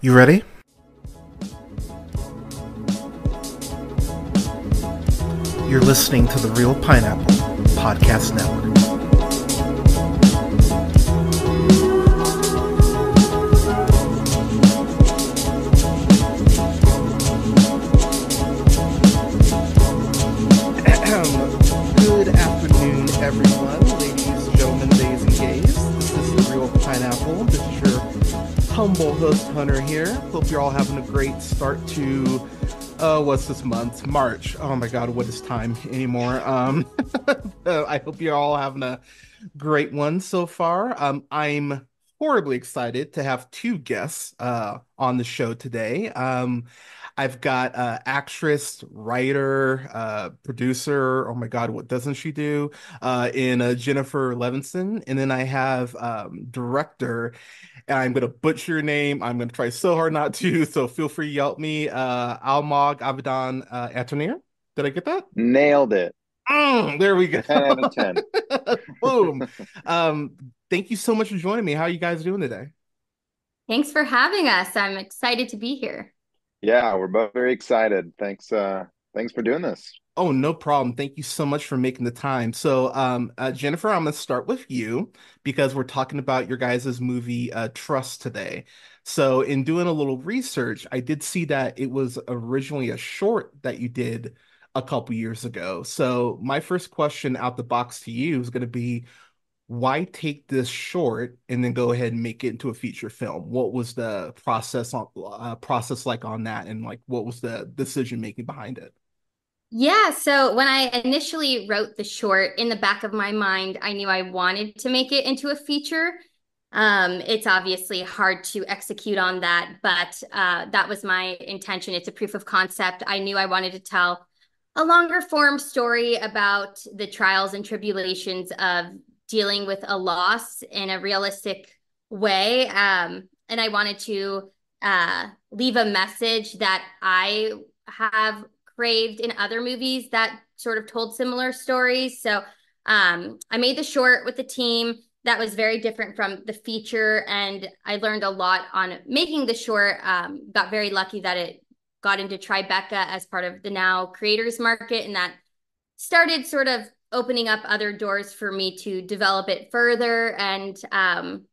You ready? You're listening to the Reel Pineapple Podcast Network. Humble host, Hunter, here. Hope you're all having a great start to uh, what's this month? March. Oh my God, what is time anymore? Um, I hope you're all having a great one so far. Um, I'm horribly excited to have two guests uh, on the show today. Um, I've got uh, actress, writer, uh, producer. Oh my God, what doesn't she do? Uh, in uh, Jennifer Levinson, and then I have um, director, and I'm gonna butcher your name. I'm gonna try so hard not to. So feel free to yell at me. Uh, Almog Avidan uh, Antonir. Did I get that? Nailed it. Mm, there we go. 10 out of 10. Boom. um, thank you so much for joining me. How are you guys doing today? Thanks for having us. I'm excited to be here. Yeah, we're both very excited. Thanks uh thanks for doing this. Oh, no problem. Thank you so much for making the time. So, um, uh, Jennifer, I'm going to start with you because we're talking about your guys' movie uh, Trust today. So, in doing a little research, I did see that it was originally a short that you did a couple years ago. So, my first question out the box to you is going to be why take this short and then go ahead and make it into a feature film? What was the process on uh, process like on that, and like what was the decision making behind it? Yeah, so when I initially wrote the short, in the back of my mind, I knew I wanted to make it into a feature. Um, it's obviously hard to execute on that, but uh, that was my intention. It's a proof of concept. I knew I wanted to tell a longer form story about the trials and tribulations of dealing with a loss in a realistic way. Um, and I wanted to uh, leave a message that I have craved in other movies that sort of told similar stories. So um, I made the short with the team that was very different from the feature. And I learned a lot on making the short. Um, got very lucky that it got into Tribeca as part of the now creators market. And that started sort of opening up other doors for me to develop it further. And um,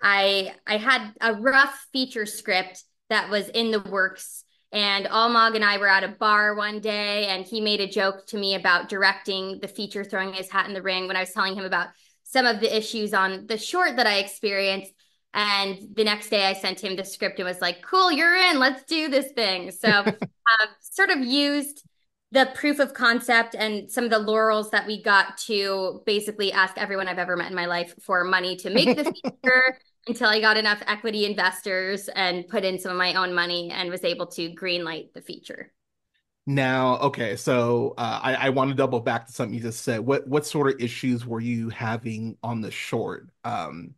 I I had a rough feature script that was in the works. And Almog and I were at a bar one day, and he made a joke to me about directing the feature, throwing his hat in the ring when I was telling him about some of the issues on the short that I experienced. And the next day, I sent him the script and was like, "Cool, you're in. Let's do this thing." So, um, sort of used the proof of concept and some of the laurels that we got to basically ask everyone I've ever met in my life for money to make the feature until I got enough equity investors and put in some of my own money and was able to greenlight the feature. Now, okay, so uh, I, I want to double back to something you just said. What what sort of issues were you having on the short? Um,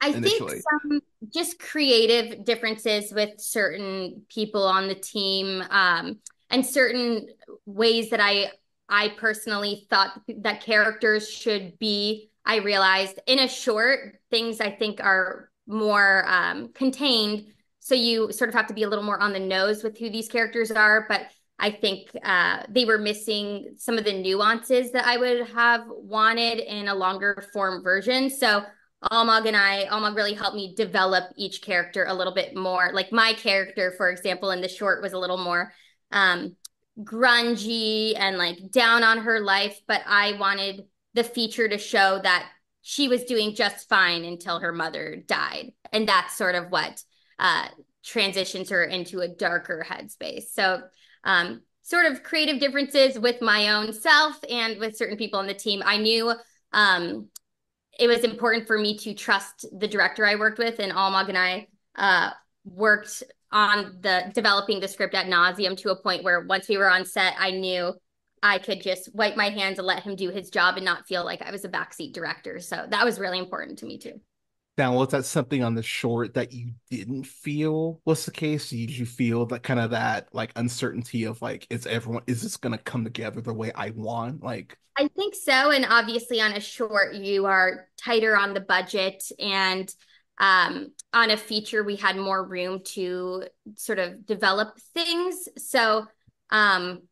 I initially? think some just creative differences with certain people on the team. Um, and certain ways that I I personally thought that characters should be. I realized in a short, things I think are more um, contained. So you sort of have to be a little more on the nose with who these characters are. But I think uh, they were missing some of the nuances that I would have wanted in a longer form version. So Almog and I, Almog really helped me develop each character a little bit more. Like my character, for example, in the short was a little more um, grungy and like down on her life, but I wanted the feature to show that she was doing just fine until her mother died. And that's sort of what uh, transitions her into a darker headspace. So, um, sort of creative differences with my own self and with certain people on the team. I knew um, it was important for me to trust the director I worked with, and Almog and I uh, worked on the developing the script at nauseum to a point where once we were on set, I knew I could just wipe my hands and let him do his job and not feel like I was a backseat director. So that was really important to me too. Now, was that something on the short that you didn't feel was the case? Did you feel that kind of that like uncertainty of like, is everyone is this gonna come together the way I want? Like I think so. And obviously on a short, you are tighter on the budget and um, on a feature, we had more room to sort of develop things. So um,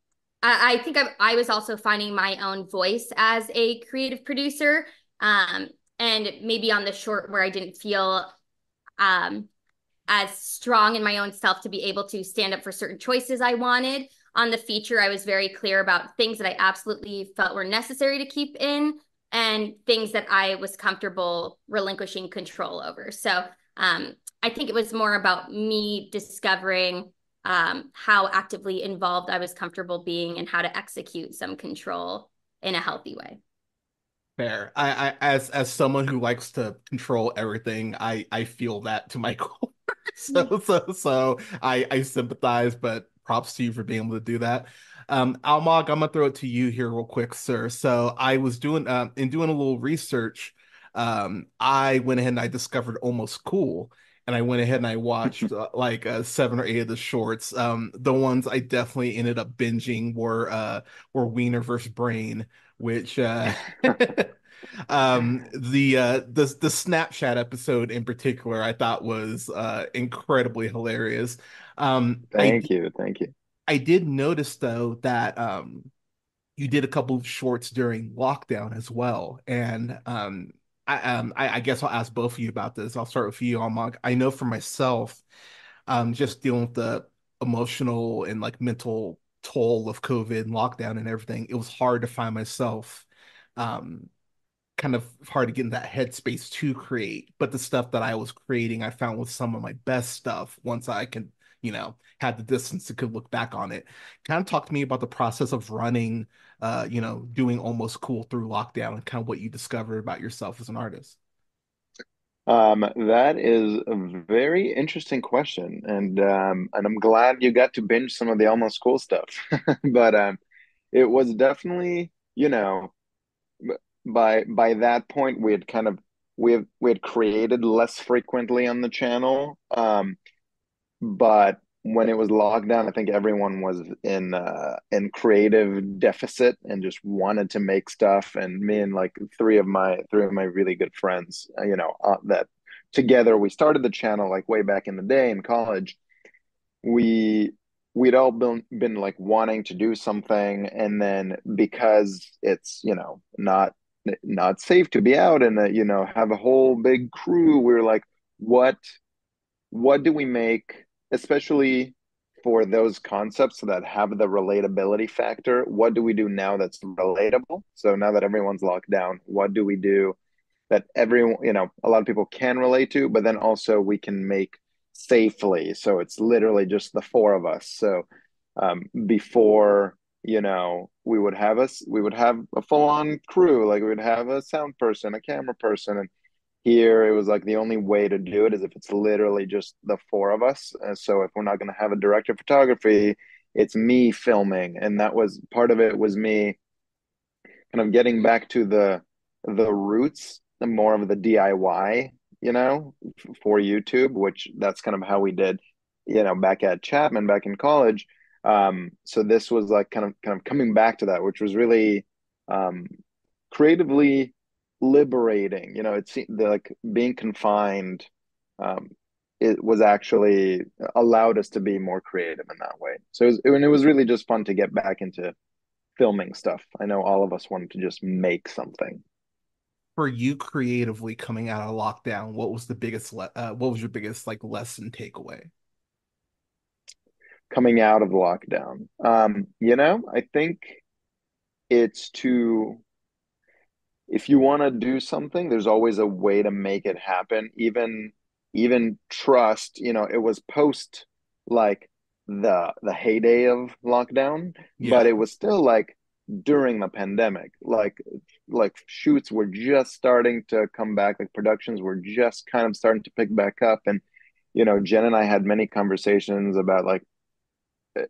I, think I, I, was also finding my own voice as a creative producer. Um, and maybe on the short where I didn't feel um, as strong in my own self to be able to stand up for certain choices I wanted. On the feature, I was very clear about things that I absolutely felt were necessary to keep in and things that I was comfortable relinquishing control over. So um, I think it was more about me discovering um, how actively involved I was comfortable being and how to execute some control in a healthy way. Fair. I, I as as someone who likes to control everything, I I feel that to my core. so so so I I sympathize, but props to you for being able to do that. Um, Almog, I'm gonna throw it to you here real quick, sir. So I was doing uh, in doing a little research. Um, I went ahead and I discovered Almost Cool, and I went ahead and I watched uh, like uh, seven or eight of the shorts. Um, the ones I definitely ended up binging were uh, were Wiener versus Brain, which uh, um, the uh, the the Snapchat episode in particular I thought was uh, incredibly hilarious. Um, thank I, you, thank you. I did notice though that um, you did a couple of shorts during lockdown as well, and um, I, um, I, I guess I'll ask both of you about this. I'll start with you, Almog. I know for myself, um, just dealing with the emotional and like mental toll of COVID and lockdown and everything, it was hard to find myself um, kind of hard to get in that headspace to create. But the stuff that I was creating, I found was some of my best stuff once I can you know, had the distance to could look back on it. Kind of talk to me about the process of running, uh, you know, doing almost cool through lockdown and kind of what you discovered about yourself as an artist. Um, that is a very interesting question, and um, and I'm glad you got to binge some of the almost cool stuff. but um, it was definitely, you know, by by that point we had kind of we have we had created less frequently on the channel. Um, but when it was lockdown, I think everyone was in uh, in creative deficit and just wanted to make stuff. And me and like three of my three of my really good friends, uh, you know, uh, that together we started the channel like way back in the day in college. We we'd all been been like wanting to do something, and then because it's you know not not safe to be out and uh, you know have a whole big crew, we were like, what what do we make especially for those concepts that have the relatability factor what do we do now that's relatable? So now that everyone's locked down what do we do that everyone you know a lot of people can relate to but then also we can make safely? So it's literally just the four of us. So um, before you know we would have us we would have a full-on crew like we would have a sound person a camera person and here, it was like the only way to do it is if it's literally just the four of us. Uh, so if we're not going to have a director of photography, it's me filming, and that was part of it. Was me kind of getting back to the the roots, the more of the DIY, you know, for YouTube, which that's kind of how we did, you know, back at Chapman, back in college. Um, so this was like kind of kind of coming back to that, which was really um, creatively liberating. You know, it seemed like being confined. Um, it was actually allowed us to be more creative in that way. So it was, and it was really just fun to get back into filming stuff. I know all of us wanted to just make something. For you creatively coming out of lockdown, what was the biggest? Le- uh, what was your biggest like lesson takeaway? Coming out of lockdown, um, you know, I think it's to if you want to do something there's always a way to make it happen. Even even trust you know it was post like the the heyday of lockdown yeah. but it was still like during the pandemic. Like like shoots were just starting to come back. Like productions were just kind of starting to pick back up. And you know jen and i had many conversations about like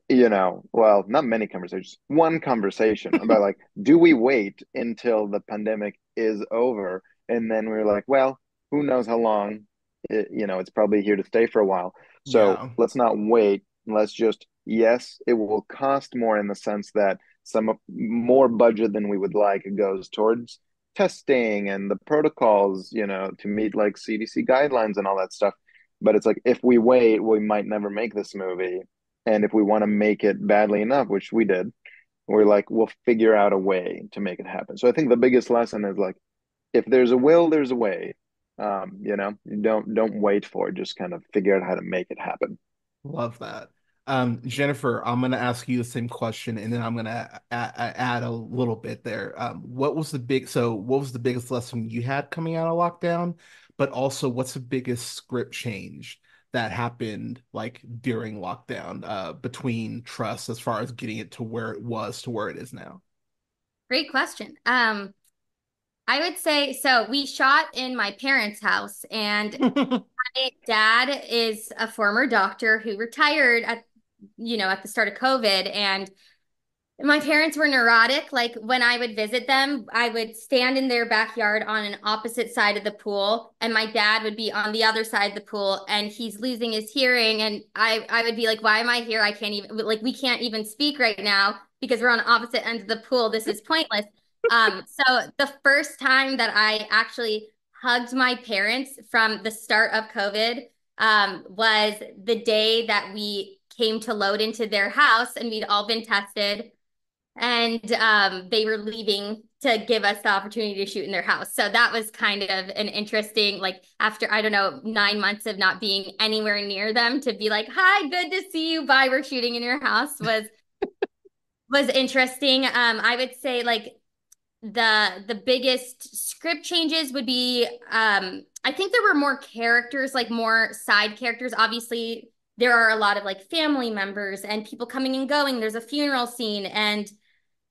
you know, well, not many conversations, one conversation about like, do we wait until the pandemic is over? And then we are like, well, who knows how long, it, you know, it's probably here to stay for a while. So yeah. let's not wait. Let's just, yes, it will cost more in the sense that some more budget than we would like goes towards testing and the protocols, you know, to meet like CDC guidelines and all that stuff. But it's like if we wait, we might never make this movie. And if we want to make it badly enough, which we did, we're like, we'll figure out a way to make it happen. So I think the biggest lesson is like, if there's a will, there's a way. Um, you know, don't don't wait for it. Just kind of figure out how to make it happen. Love that. Um, Jennifer, I'm going to ask you the same question, and then I'm going to add a little bit there. Um, what was the big, so what was the biggest lesson you had coming out of lockdown? But also, what's the biggest script change that happened like during lockdown uh, between Trust as far as getting it to where it was to where it is now? Great question. Um, I would say so. We shot in my parents' house, and my dad is a former doctor who retired at you know, at the start of COVID. And my parents were neurotic. Like when I would visit them, I would stand in their backyard on an opposite side of the pool, and my dad would be on the other side of the pool, and he's losing his hearing. And I, I would be like, "Why am I here? I can't even like we can't even speak right now because we're on opposite ends of the pool. This is pointless." um, so the first time that I actually hugged my parents from the start of COVID um, was the day that we came to load into their house and we'd all been tested and um, they were leaving to give us the opportunity to shoot in their house. So that was kind of an interesting, like after, I don't know, nine months of not being anywhere near them to be like, hi, good to see you. Bye, we're shooting in your house was, was interesting. Um, I would say like the, the biggest script changes would be, um, I think there were more characters, like more side characters. Obviously, there are a lot of like family members and people coming and going. There's a funeral scene and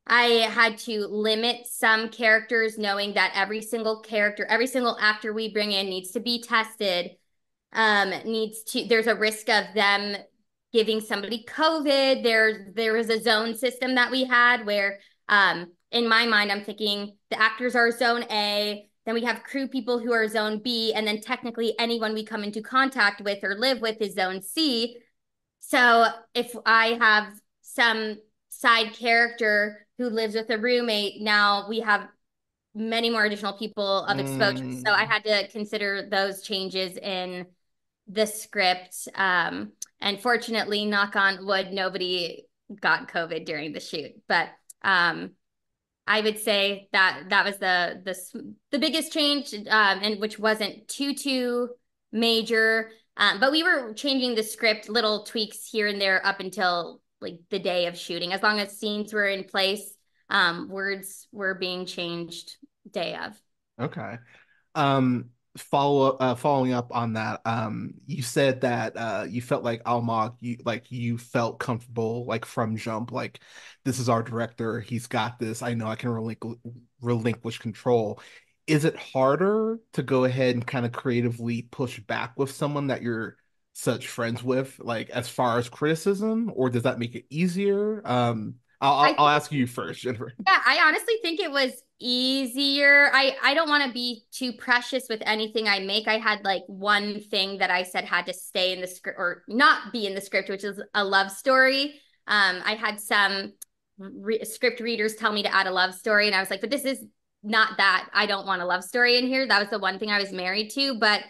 I had to limit some characters knowing that every single character, every single actor we bring in needs to be tested. Um, needs to there's a risk of them giving somebody COVID. There there was a zone system that we had where um in my mind I'm thinking the actors are zone A, then we have crew people who are zone B, and then technically anyone we come into contact with or live with is zone C. So if I have some side character who lives with a roommate, now we have many more additional people of exposure. Mm. So I had to consider those changes in the script. Um, and fortunately, knock on wood, nobody got COVID during the shoot. But um, I would say that that was the the the biggest change, um, and which wasn't too too major. Um, but we were changing the script, little tweaks here and there up until like the day of shooting. As long as scenes were in place, um, words were being changed day of. Okay. Um, follow up uh, following up on that um you said that uh you felt like Almog you like you felt comfortable like from jump like this is our director he's got this I know I can relinqu- relinquish control is it harder to go ahead and kind of creatively push back with someone that you're such friends with like as far as criticism or does that make it easier um I'll, I'll, I'll ask you first Jennifer yeah I honestly think it was easier. I I don't want to be too precious with anything I make. I had like one thing that I said had to stay in the script or not be in the script, which is a love story. Um, I had some re- script readers tell me to add a love story, and I was like, but this is not that. I don't want a love story in here. That was the one thing I was married to, but.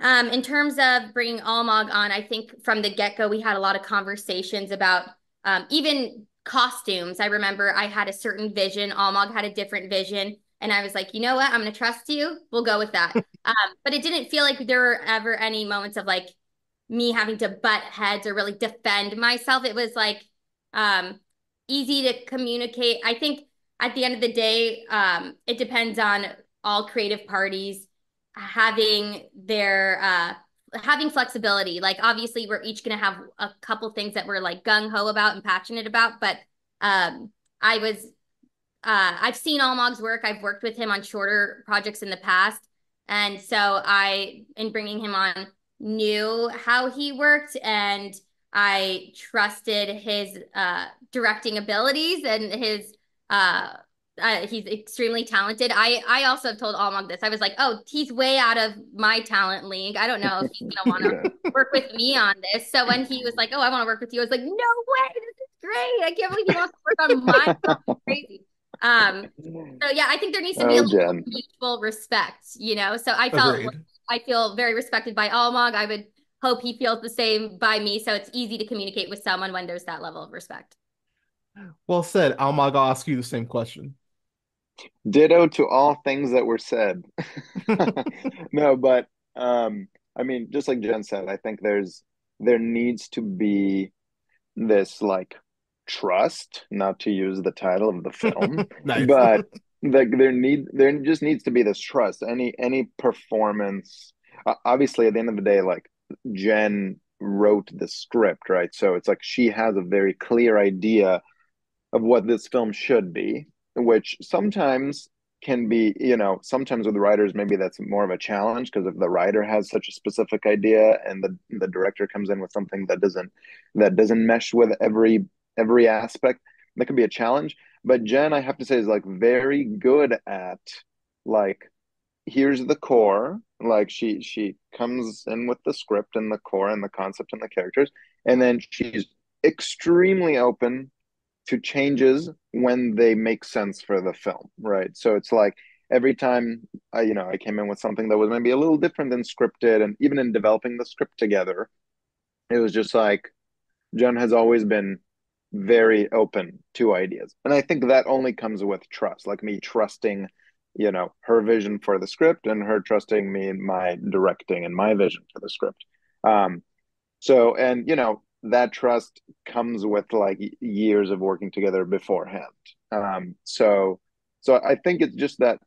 Um, in terms of bringing Almog on, I think from the get go, we had a lot of conversations about um, even costumes. I remember I had a certain vision. Almog had a different vision. And I was like, you know what? I'm going to trust you. We'll go with that. um, but it didn't feel like there were ever any moments of like me having to butt heads or really defend myself. It was like um, easy to communicate. I think at the end of the day, um, it depends on all creative parties having their uh, having flexibility. Like obviously we're each going to have a couple things that we're like gung ho about and passionate about, but um I was uh I've seen Almog's work. I've worked with him on shorter projects in the past. And so I in bringing him on knew how he worked and I trusted his uh directing abilities and his uh uh, he's extremely talented. I I also have told Almog this. I was like, oh, he's way out of my talent league. I don't know if he's gonna want to work with me on this. So when he was like, oh, I want to work with you, I was like, no way, this is great. I can't believe he wants to work on my crazy. Um, so yeah, I think there needs to be oh, a little mutual respect, you know. So I felt Agreed. I feel very respected by Almog. I would hope he feels the same by me. So it's easy to communicate with someone when there's that level of respect. Well said. Almog, I'll ask you the same question. Ditto to all things that were said. no, but um, I mean, just like Jen said, I think there's there needs to be this like trust, not to use the title of the film, but like there need there just needs to be this trust. Any any performance, obviously, at the end of the day, like Jen wrote the script, right? So it's like she has a very clear idea of what this film should be, which sometimes can be, you know, sometimes with writers maybe that's more of a challenge because if the writer has such a specific idea and the the director comes in with something that doesn't that doesn't mesh with every every aspect, that could be a challenge. But Jen, I have to say, is like very good at like here's the core like she she comes in with the script and the core and the concept and the characters and then she's extremely open to changes when they make sense for the film right? So it's like every time I, you know i came in with something that was maybe a little different than scripted and even in developing the script together it was just like jen has always been very open to ideas. And i think that only comes with trust like me trusting you know her vision for the script and her trusting me in my directing and my vision for the script. Um so and you know that trust comes with like years of working together beforehand. Um so so i think it's just that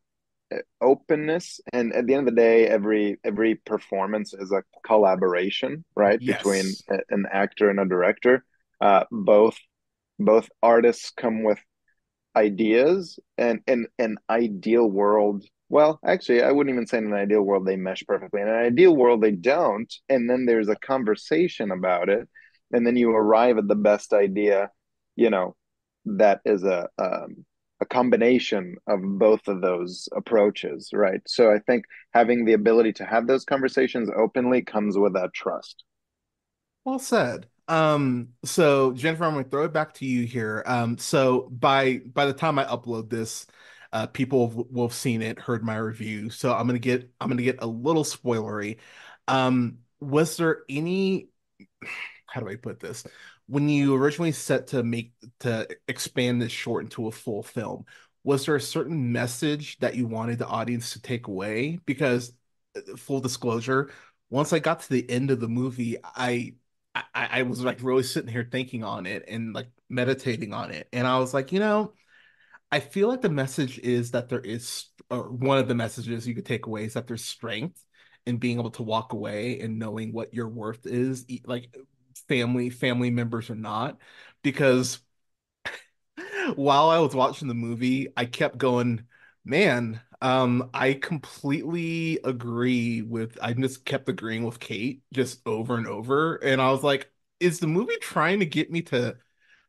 uh, openness and at the end of the day every every performance is a collaboration right yes. between an actor and a director. Uh both both artists come with ideas and in an ideal world. Well actually i wouldn't even say in an ideal world they mesh perfectly. In an ideal world they don't and then there's a conversation about it and then you arrive at the best idea you know that is a um, a combination of both of those approaches right so i think having the ability to have those conversations openly comes with that trust well said um, so Jennifer, I'm gonna throw it back to you here. Um, so by by the time I upload this, uh, people will have seen it, heard my review. So I'm gonna get I'm gonna get a little spoilery. Um, was there any how do I put this? When you originally set to make to expand this short into a full film, was there a certain message that you wanted the audience to take away? Because uh, full disclosure, once I got to the end of the movie, I I, I was like really sitting here thinking on it and like meditating on it. And I was like, you know, I feel like the message is that there is, or one of the messages you could take away is that there's strength in being able to walk away and knowing what your worth is, like family, family members or not. Because while I was watching the movie, I kept going, man, um, I completely agree with I just kept agreeing with Kate just over and over. And I was like, is the movie trying to get me to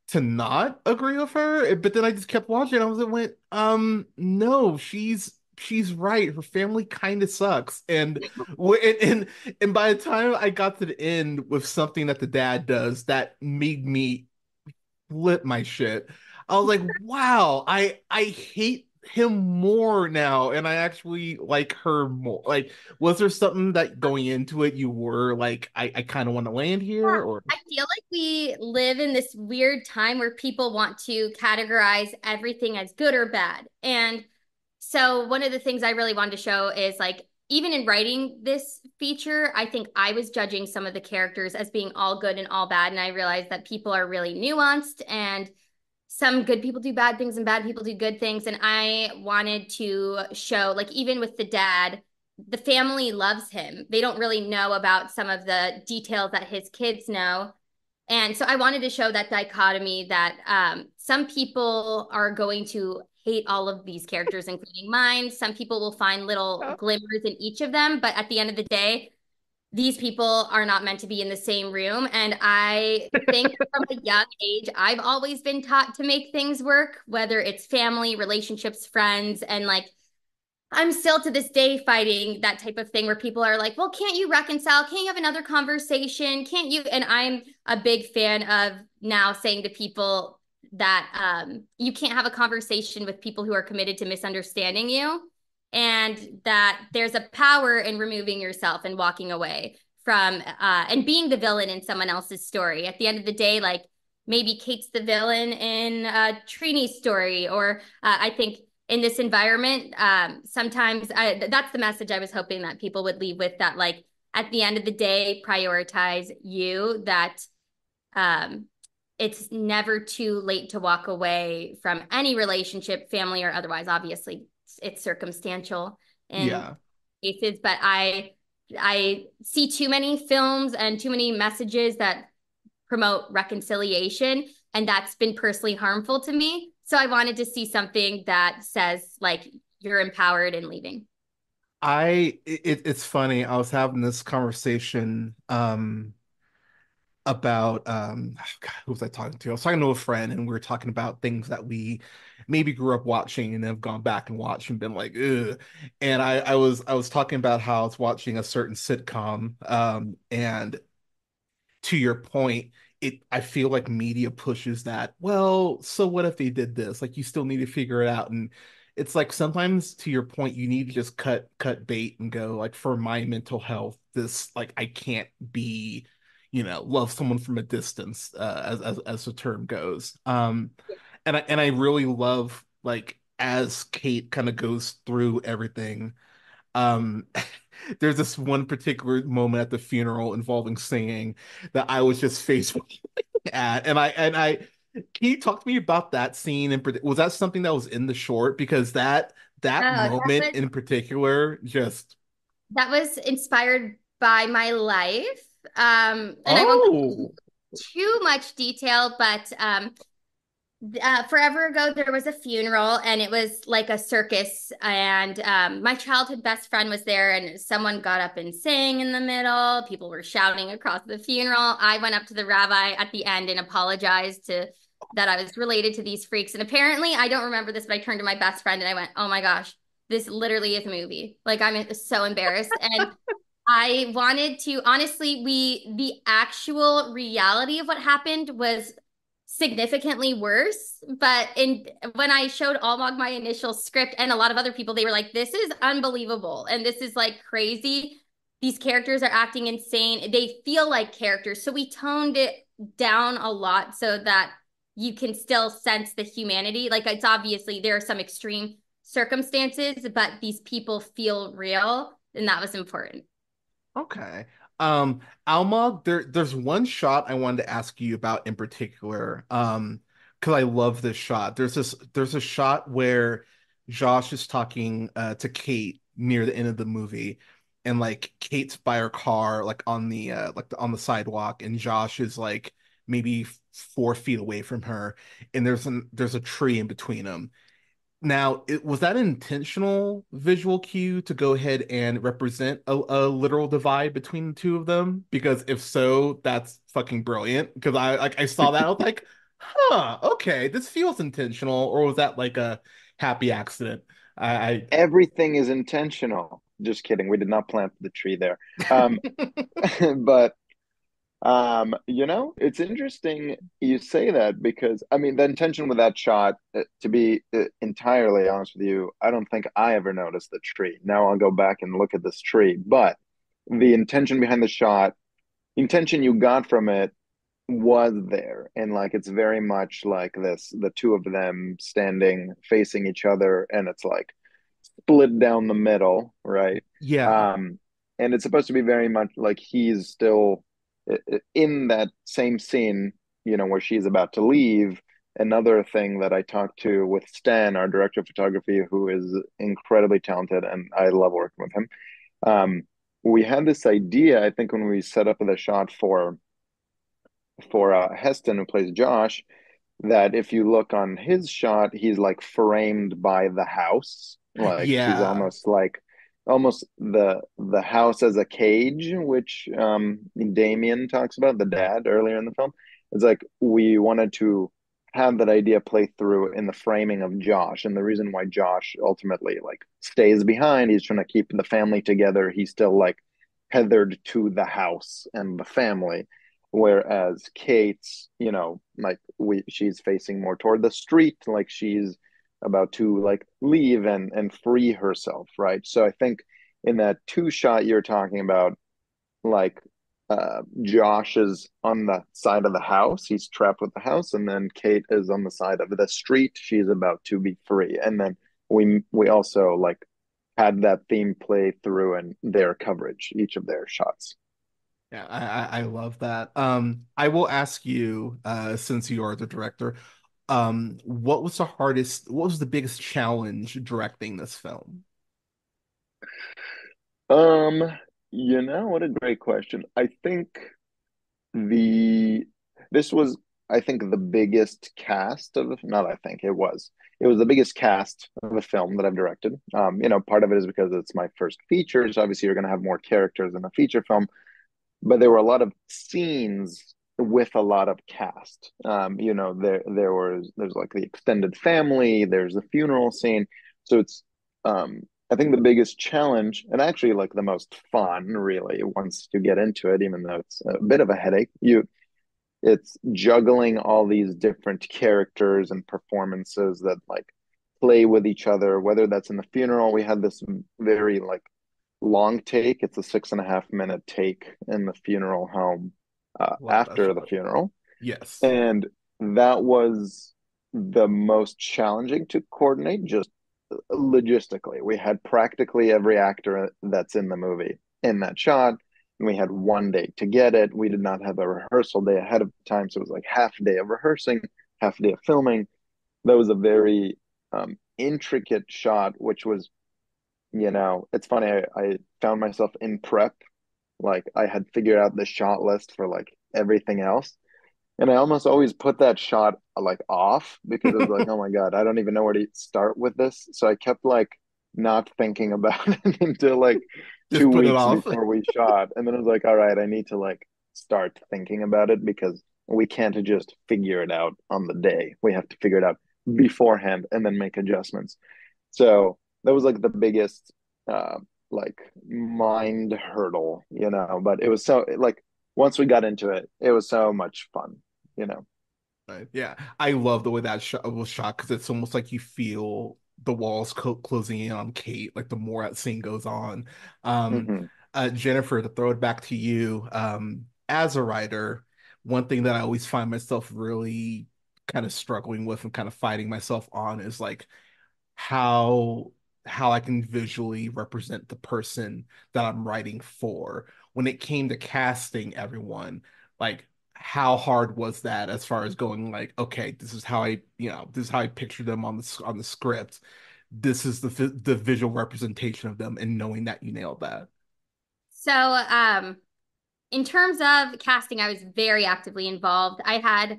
to not agree with her? But then I just kept watching. I was like, went, um, no, she's she's right. Her family kind of sucks. And, and and and by the time I got to the end with something that the dad does that made me flip my shit. I was like, wow, I I hate him more now and I actually like her more. Like, was there something that going into it you were like, I, I kind of want to land here? Yeah, or I feel like we live in this weird time where people want to categorize everything as good or bad. And so one of the things I really wanted to show is like even in writing this feature, I think I was judging some of the characters as being all good and all bad. And I realized that people are really nuanced and some good people do bad things and bad people do good things. And I wanted to show, like, even with the dad, the family loves him. They don't really know about some of the details that his kids know. And so I wanted to show that dichotomy that um, some people are going to hate all of these characters, including mine. Some people will find little oh. glimmers in each of them. But at the end of the day, these people are not meant to be in the same room. And I think from a young age, I've always been taught to make things work, whether it's family, relationships, friends, and like I'm still to this day fighting that type of thing where people are like, well, can't you reconcile? Can't you have another conversation? Can't you? And I'm a big fan of now saying to people, that um, you can't have a conversation with people who are committed to misunderstanding you and that there's a power in removing yourself and walking away from uh, and being the villain in someone else's story. At the end of the day like maybe kate's the villain in uh, trini's story or uh, i think in this environment um, sometimes I, that's the message i was hoping that people would leave with that like at the end of the day prioritize you that um, it's never too late to walk away from any relationship family or otherwise. Obviously it's, it's circumstantial in yeah. cases but i i see too many films and too many messages that promote reconciliation and that's been personally harmful to me. So i wanted to see something that says like you're empowered in leaving. I it, it's funny i was having this conversation um about um God, who was I talking to? I was talking to a friend and we were talking about things that we maybe grew up watching and have gone back and watched and been like, Ugh. and I, I was I was talking about how I was watching a certain sitcom um and to your point, it I feel like media pushes that, well, so what if they did this? Like you still need to figure it out. And it's like sometimes to your point, you need to just cut cut bait and go, like, for my mental health, this like I can't be you know love someone from a distance uh, as, as as the term goes. Um and i and i really love like as kate kind of goes through everything um there's this one particular moment at the funeral involving singing that i was just face at and i and i can you talk to me about that scene and was that something that was in the short? Because that that oh, moment that was, in particular just that was inspired by my life um, and oh. I won't go too much detail, but um, uh, forever ago there was a funeral and it was like a circus and um, my childhood best friend was there and someone got up and sang in the middle. People were shouting across the funeral. I went up to the rabbi at the end and apologized to that i was related to these freaks. And apparently i don't remember this but i turned to my best friend and i went oh my gosh this literally is a movie. Like i'm so embarrassed. And I wanted to honestly, we the actual reality of what happened was significantly worse. But in when I showed Almog my initial script and a lot of other people, they were like, "This is unbelievable," and this is like crazy. These characters are acting insane. They feel like characters, so we toned it down a lot so that you can still sense the humanity. Like it's obviously there are some extreme circumstances, but these people feel real, and that was important. Okay. Um, Almog, there there's one shot I wanted to ask you about in particular. Um, because I love this shot. There's this there's a shot where Josh is talking uh to Kate near the end of the movie, and like Kate's by her car, like on the uh like the, on the sidewalk, and Josh is like maybe four feet away from her, and there's an there's a tree in between them now, it, was that an intentional visual cue to go ahead and represent a, a, literal divide between the two of them? Because if so, that's fucking brilliant. Because I like I saw that, I was like, huh, okay, this feels intentional, or was that like a happy accident? I, I... everything is intentional. Just kidding. We did not plant the tree there. Um, but um, you know, it's interesting you say that because I mean, the intention with that shot, uh, to be uh, entirely honest with you, I don't think I ever noticed the tree. Now I'll go back and look at this tree, but the intention behind the shot, intention you got from it was there. And like, it's very much like this the two of them standing facing each other, and it's like split down the middle, right? Yeah. Um, and it's supposed to be very much like he's still in that same scene, you know, where she's about to leave, another thing that I talked to with Stan, our director of photography, who is incredibly talented, and I love working with him. Um, we had this idea, I think, when we set up the shot for for uh, Heston, who plays Josh, that if you look on his shot, he's like framed by the house, like yeah. he's almost like almost the the house as a cage, which um, Damien talks about, the dad earlier in the film. It's like we wanted to have that idea play through in the framing of Josh, and the reason why Josh ultimately like stays behind. He's trying to keep the family together. He's still like tethered to the house and the family. whereas Kate's, you know, like we she's facing more toward the street, like she's about to like leave and and free herself, right? So I think in that two shot you're talking about, like uh, Josh is on the side of the house. He's trapped with the house, and then Kate is on the side of the street. She's about to be free, and then we we also like had that theme play through in their coverage, each of their shots. Yeah, I, I love that. Um, I will ask you, uh, since you are the director, um, what was the hardest, what was the biggest challenge directing this film? Um, you know, what a great question. I think the this was I think the biggest cast of not I think it was. It was the biggest cast of a film that I've directed. Um, you know, part of it is because it's my first feature, so obviously you're gonna have more characters in a feature film, but there were a lot of scenes with a lot of cast. Um, you know, there there was there's like the extended family, there's the funeral scene. So it's um I think the biggest challenge, and actually like the most fun, really, once you get into it, even though it's a bit of a headache, you it's juggling all these different characters and performances that like play with each other. Whether that's in the funeral, we had this very like long take. It's a six and a half minute take in the funeral home uh, after the funeral. Yes, and that was the most challenging to coordinate just logistically. We had practically every actor that's in the movie in that shot. And we had one day to get it. We did not have a rehearsal day ahead of time. So it was like half a day of rehearsing, half a day of filming. That was a very um, intricate shot, which was, you know, it's funny. I, I found myself in prep. Like I had figured out the shot list for like everything else and I almost always put that shot like off because I was like, oh my God, I don't even know where to start with this. So I kept like not thinking about it until like Just two weeks before we shot. And then I was like, all right, I need to like start thinking about it because we can't just figure it out on the day. We have to figure it out beforehand and then make adjustments. So that was like the biggest uh like mind hurdle, you know, but it was so like once we got into it, it was so much fun you know. Right. Yeah, I love the way that shot was shot because it's almost like you feel the walls co- closing in on Kate. Like the more that scene goes on, um, mm-hmm. uh, Jennifer, to throw it back to you, um, as a writer, one thing that I always find myself really kind of struggling with and kind of fighting myself on is like how how I can visually represent the person that I'm writing for. When it came to casting everyone, like how hard was that as far as going like okay this is how i you know this is how i picture them on the on the script. This is the the visual representation of them and knowing that you nailed that? So um in terms of casting i was very actively involved. I had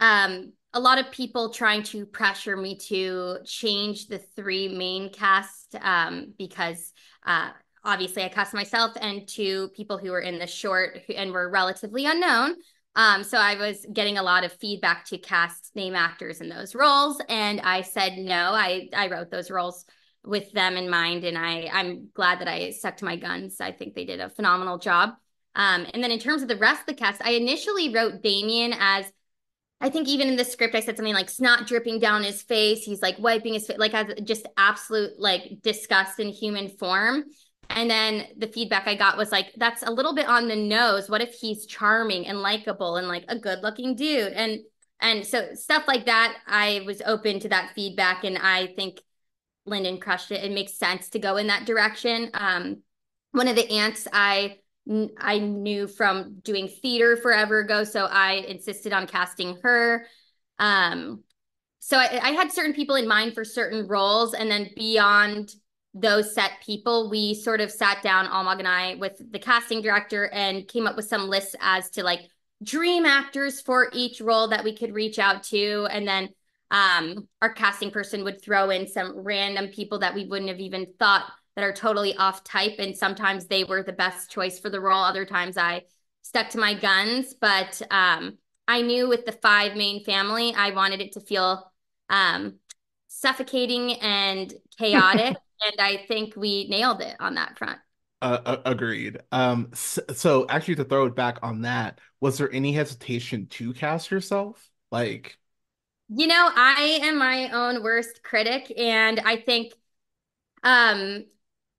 um a lot of people trying to pressure me to change the three main cast um because uh obviously I cast myself and two people who were in the short and were relatively unknown. Um, so I was getting a lot of feedback to cast name actors in those roles, and I said no. I I wrote those roles with them in mind, and I I'm glad that I stuck to my guns. I think they did a phenomenal job. Um, and then in terms of the rest of the cast, I initially wrote Damien as I think even in the script, I said something like snot dripping down his face. He's like wiping his face, like as just absolute like disgust in human form. And then the feedback I got was like, that's a little bit on the nose. What if he's charming and likable and like a good looking dude? And and so stuff like that, I was open to that feedback. And I think Lyndon crushed it. It makes sense to go in that direction. Um, one of the ants I I knew from doing theater forever ago, so I insisted on casting her. Um, so I, I had certain people in mind for certain roles, and then beyond those set people, we sort of sat down, Almog and I, with the casting director and came up with some lists as to like dream actors for each role that we could reach out to. And then um, our casting person would throw in some random people that we wouldn't have even thought that are totally off type. And sometimes they were the best choice for the role. Other times I stuck to my guns. But um, I knew with the five main family, I wanted it to feel um, suffocating and chaotic. and I think we nailed it on that front. Uh, agreed. Um, so, so actually, to throw it back on that, was there any hesitation to cast yourself? Like, you know, I am my own worst critic, and I think, um,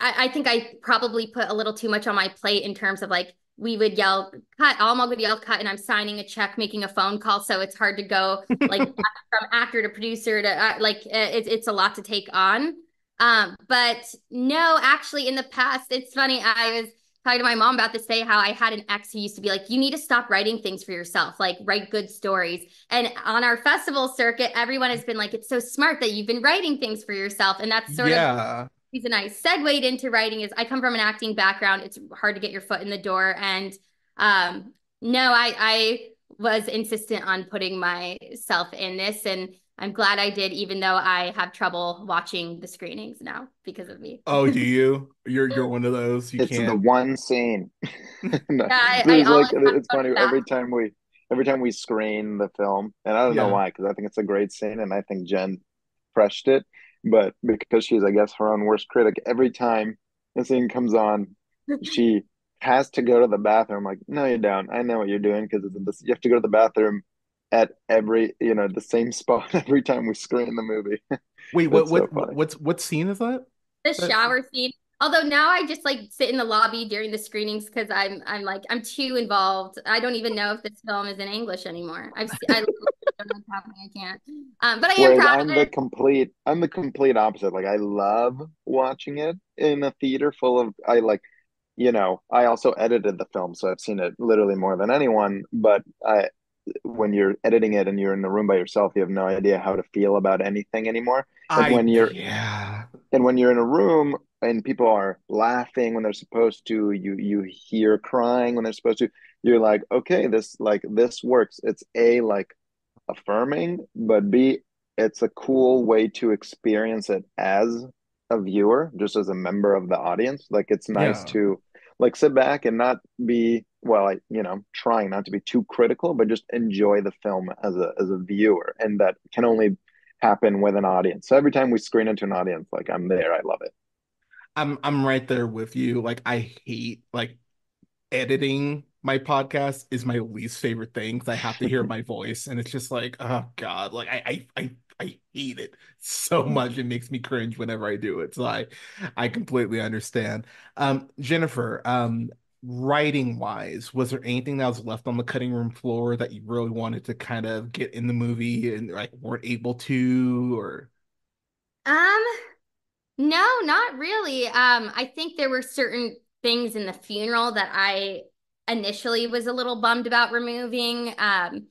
I, I think I probably put a little too much on my plate in terms of like we would yell cut Almog would yell cut and i'm signing a check making a phone call so it's hard to go like from actor to producer to uh, like it, it's a lot to take on um but no actually in the past it's funny i was talking to my mom about this day how i had an ex who used to be like you need to stop writing things for yourself like write good stories and on our festival circuit everyone has been like it's so smart that you've been writing things for yourself and that's sort yeah. of reason I segued into writing is I come from an acting background. It's hard to get your foot in the door. And um, no, I, I was insistent on putting myself in this. And I'm glad I did, even though I have trouble watching the screenings now because of me. Oh, do you? You're you're one of those. You it's can't. the one scene. no, yeah, I, I like, it's funny every time we every time we screen the film, and I don't yeah. know why, because I think it's a great scene, and I think Jen crushed it but because she's, I guess, her own worst critic, every time the scene comes on, she has to go to the bathroom. Like, no, you don't. I know what you're doing because you have to go to the bathroom at every, you know, the same spot every time we screen the movie. Wait, what, what, so what's, what scene is that? The shower scene. Although now I just like sit in the lobby during the screenings because I'm I'm like I'm too involved. I don't even know if this film is in English anymore. I've I what's happening. I can't. Um, but I am proud I'm the complete. I'm the complete opposite. Like I love watching it in a theater full of. I like, you know. I also edited the film, so I've seen it literally more than anyone. But I, when you're editing it and you're in the room by yourself, you have no idea how to feel about anything anymore. And I, when you're yeah, and when you're in a room and people are laughing when they're supposed to, you you hear crying when they're supposed to. You're like, okay, this like this works. It's a like affirming, but B, it's a cool way to experience it as a viewer, just as a member of the audience. Like it's nice yeah. to like sit back and not be well, I you know, trying not to be too critical, but just enjoy the film as a as a viewer. And that can only happen with an audience. So every time we screen into an audience, like I'm there, I love it. I'm I'm right there with you. Like I hate like editing my podcast is my least favorite thing because I have to hear my voice, and it's just like, oh god, like I I I, I hate it so mm. much. It makes me cringe whenever I do it. So I I completely understand. Um, Jennifer, um, writing wise, was there anything that was left on the cutting room floor that you really wanted to kind of get in the movie and like weren't able to, or? Um, no, not really. Um, I think there were certain things in the funeral that I initially was a little bummed about removing. Um,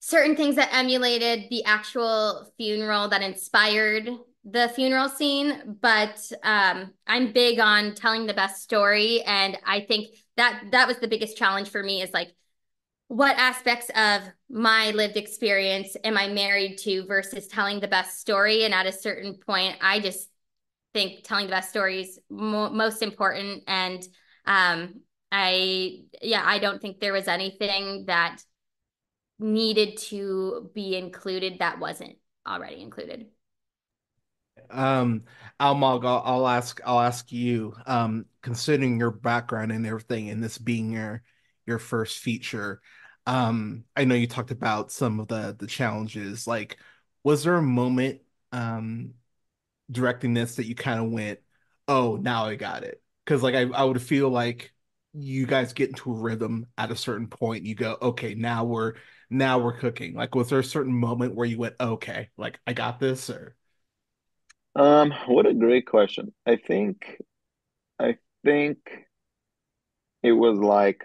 certain things that emulated the actual funeral that inspired the funeral scene, but um, I'm big on telling the best story, and I think that that was the biggest challenge for me is like what aspects of my lived experience am I married to versus telling the best story, and at a certain point, I just think telling the best story is mo- most important, and um, I yeah, I don't think there was anything that needed to be included that wasn't already included. Um, Almog, I'll, I'll ask I'll ask you, um, considering your background and everything, and this being your your first feature, um, I know you talked about some of the the challenges. Like, was there a moment um directing this that you kind of went, oh, now I got it? Because like I, I would feel like you guys get into a rhythm at a certain point you go okay now we're now we're cooking. Like was there a certain moment where you went okay like i got this or? Um what a great question. I think i think it was like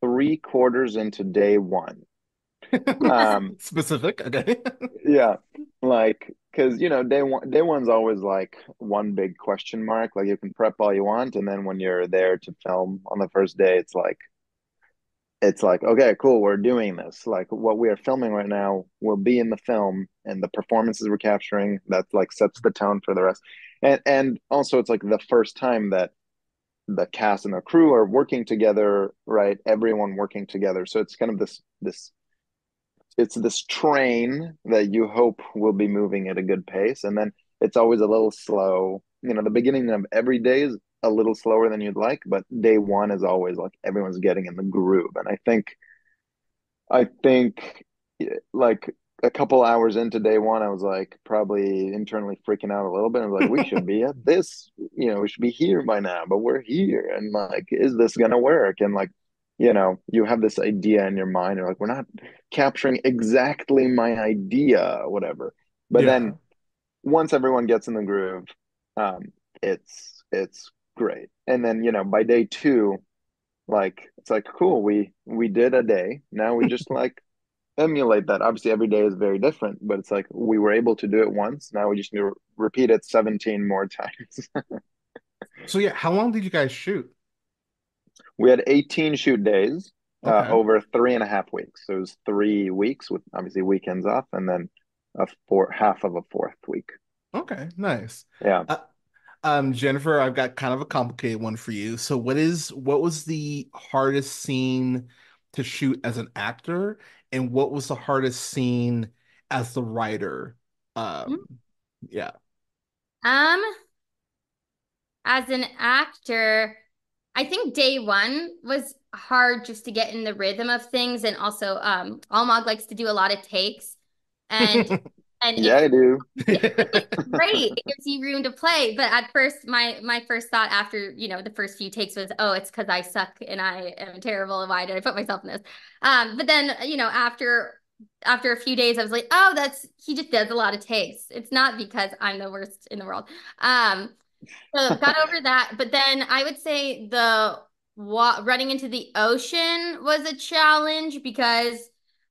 three quarters into day one um specific okay. Yeah like because you know day one day one's always like one big question mark like you can prep all you want and then when you're there to film on the first day it's like it's like okay cool we're doing this. Like what we are filming right now will be in the film and the performances we're capturing that like sets the tone for the rest. And and also it's like the first time that the cast and the crew are working together right? Everyone working together. So it's kind of this this it's this train that you hope will be moving at a good pace and then it's always a little slow you know the beginning of every day is a little slower than you'd like, but day one is always like everyone's getting in the groove. And I think, I think like a couple hours into day one, I was like probably internally freaking out a little bit. I was like, we should be at this, you know, we should be here by now, but we're here. And like, is this gonna work? And like, you know, you have this idea in your mind, you're like, we're not capturing exactly my idea, whatever. But yeah. then once everyone gets in the groove, um, it's it's great. And then, you know, by day two, like it's like cool, we we did a day. Now we just like emulate that. Obviously, every day is very different, but it's like we were able to do it once. Now we just need to repeat it 17 more times. so, yeah, how long did you guys shoot? We had 18 shoot days uh, okay. uh, over three and a half weeks. So it was three weeks with obviously weekends off and then a four half of a fourth week. Okay, nice. Yeah. Uh, um, Jennifer, I've got kind of a complicated one for you. So, what is what was the hardest scene to shoot as an actor, and what was the hardest scene as the writer? Um, mm-hmm. yeah. Um, as an actor, I think day one was hard just to get in the rhythm of things, and also, um, Almog likes to do a lot of takes, and and yeah, I do. it's great. It gives you room to play. But at first, my my first thought after you know the first few takes was, oh, it's because I suck and I am terrible. And why did I put myself in this? Um, but then you know after after a few days, I was like, oh, that's he just does a lot of takes. It's not because I'm the worst in the world. Um, so got over that. But then I would say the wa- running into the ocean was a challenge because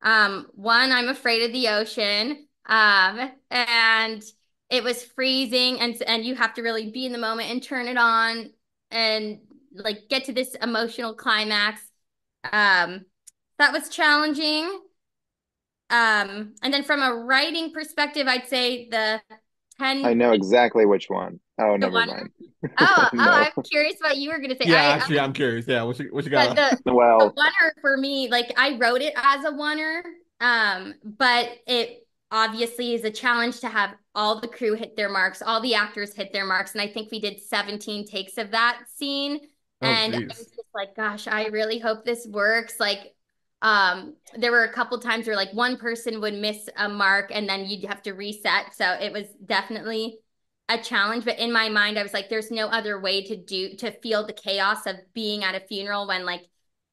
um, one, I'm afraid of the ocean. Um, and it was freezing and and you have to really be in the moment and turn it on and like get to this emotional climax. Um, that was challenging. Um, and then from a writing perspective, I'd say the 10 I know exactly which one. Oh, never one? mind. Oh, no. oh, I'm curious what you were gonna say. Yeah, I, actually, I'm, I'm curious. Yeah, what you, what you got? The, well, the oneer for me, like I wrote it as a oneer, um, but it obviously is a challenge to have all the crew hit their marks, all the actors hit their marks. And I think we did 17 takes of that scene. Oh, and geez. I was just like, gosh, I really hope this works. Like, um, there were a couple times where like one person would miss a mark and then you'd have to reset. So it was definitely a challenge. But in my mind, I was like, there's no other way to do to feel the chaos of being at a funeral when like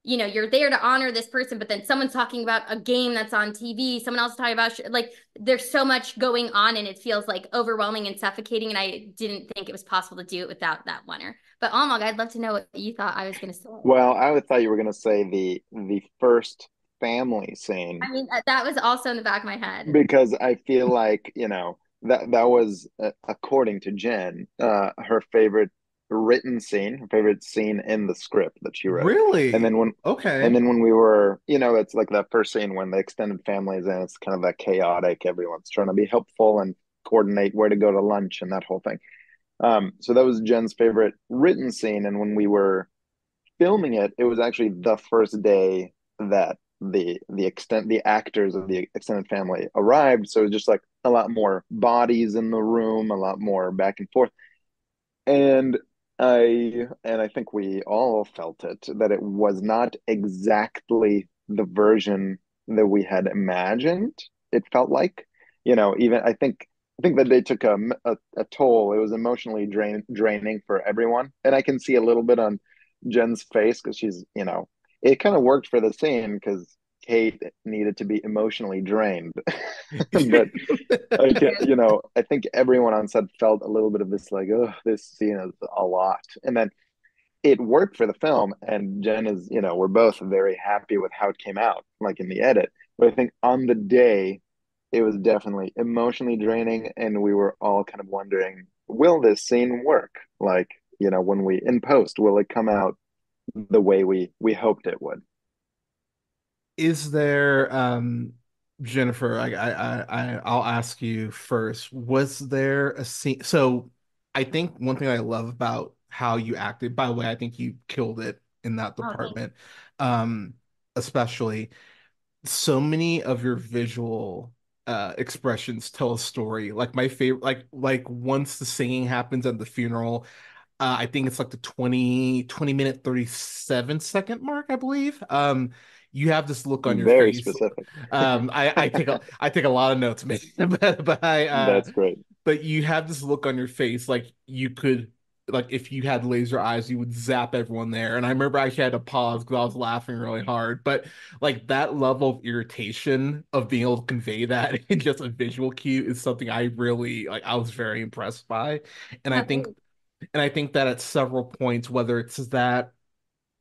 you know you're there to honor this person but then someone's talking about a game that's on tv someone else talking about sh- like there's so much going on and it feels like overwhelming and suffocating and i didn't think it was possible to do it without that oneer. But Almog, i'd love to know what you thought i was going to say. Well i would thought you were going to say the the first family scene. I mean that was also in the back of my head. Because i feel like you know that that was uh, according to jen uh, her favorite written scene, her favorite scene in the script that she wrote. Really? And then when okay, and then when we were, you know, it's like that first scene when the extended family is in, it's kind of that chaotic. Everyone's trying to be helpful and coordinate where to go to lunch and that whole thing. Um, so that was Jen's favorite written scene, and when we were filming it, it was actually the first day that the the extent the actors of the extended family arrived. So it was just like a lot more bodies in the room, a lot more back and forth. And I and I think we all felt it that it was not exactly the version that we had imagined. It felt like, you know, even I think I think that they took a, a, a toll. It was emotionally drain, draining for everyone, and I can see a little bit on Jen's face because she's, you know, it kind of worked for the scene because Kate needed to be emotionally drained. but I you know, I think everyone on set felt a little bit of this like, oh, this scene is a lot. And then it worked for the film. And Jen is, you know, we're both very happy with how it came out, like in the edit. But I think on the day, it was definitely emotionally draining. And we were all kind of wondering, will this scene work? Like, you know, when we in post, will it come out the way we we hoped it would? Is there um Jennifer, I, I, I, I'll ask you first. Was there a scene? So, I think one thing I love about how you acted. By the way, I think you killed it in that oh, department. Okay. Um, especially, so many of your visual uh expressions tell a story. Like my favorite, like like once the singing happens at the funeral, Uh, I think it's like the 20, 20 minute, 37 second mark, I believe. Um, you have this look on your face. Very face. specific. Um, I, I take a I take a lot of notes, man. but, but I uh, That's great. but you have this look on your face like you could like if you had laser eyes, you would zap everyone there. And I remember I actually had to pause because I was laughing really hard. But like that level of irritation of being able to convey that in just a visual cue is something I really like. I was very impressed by, and I think, and I think that at several points, whether it's that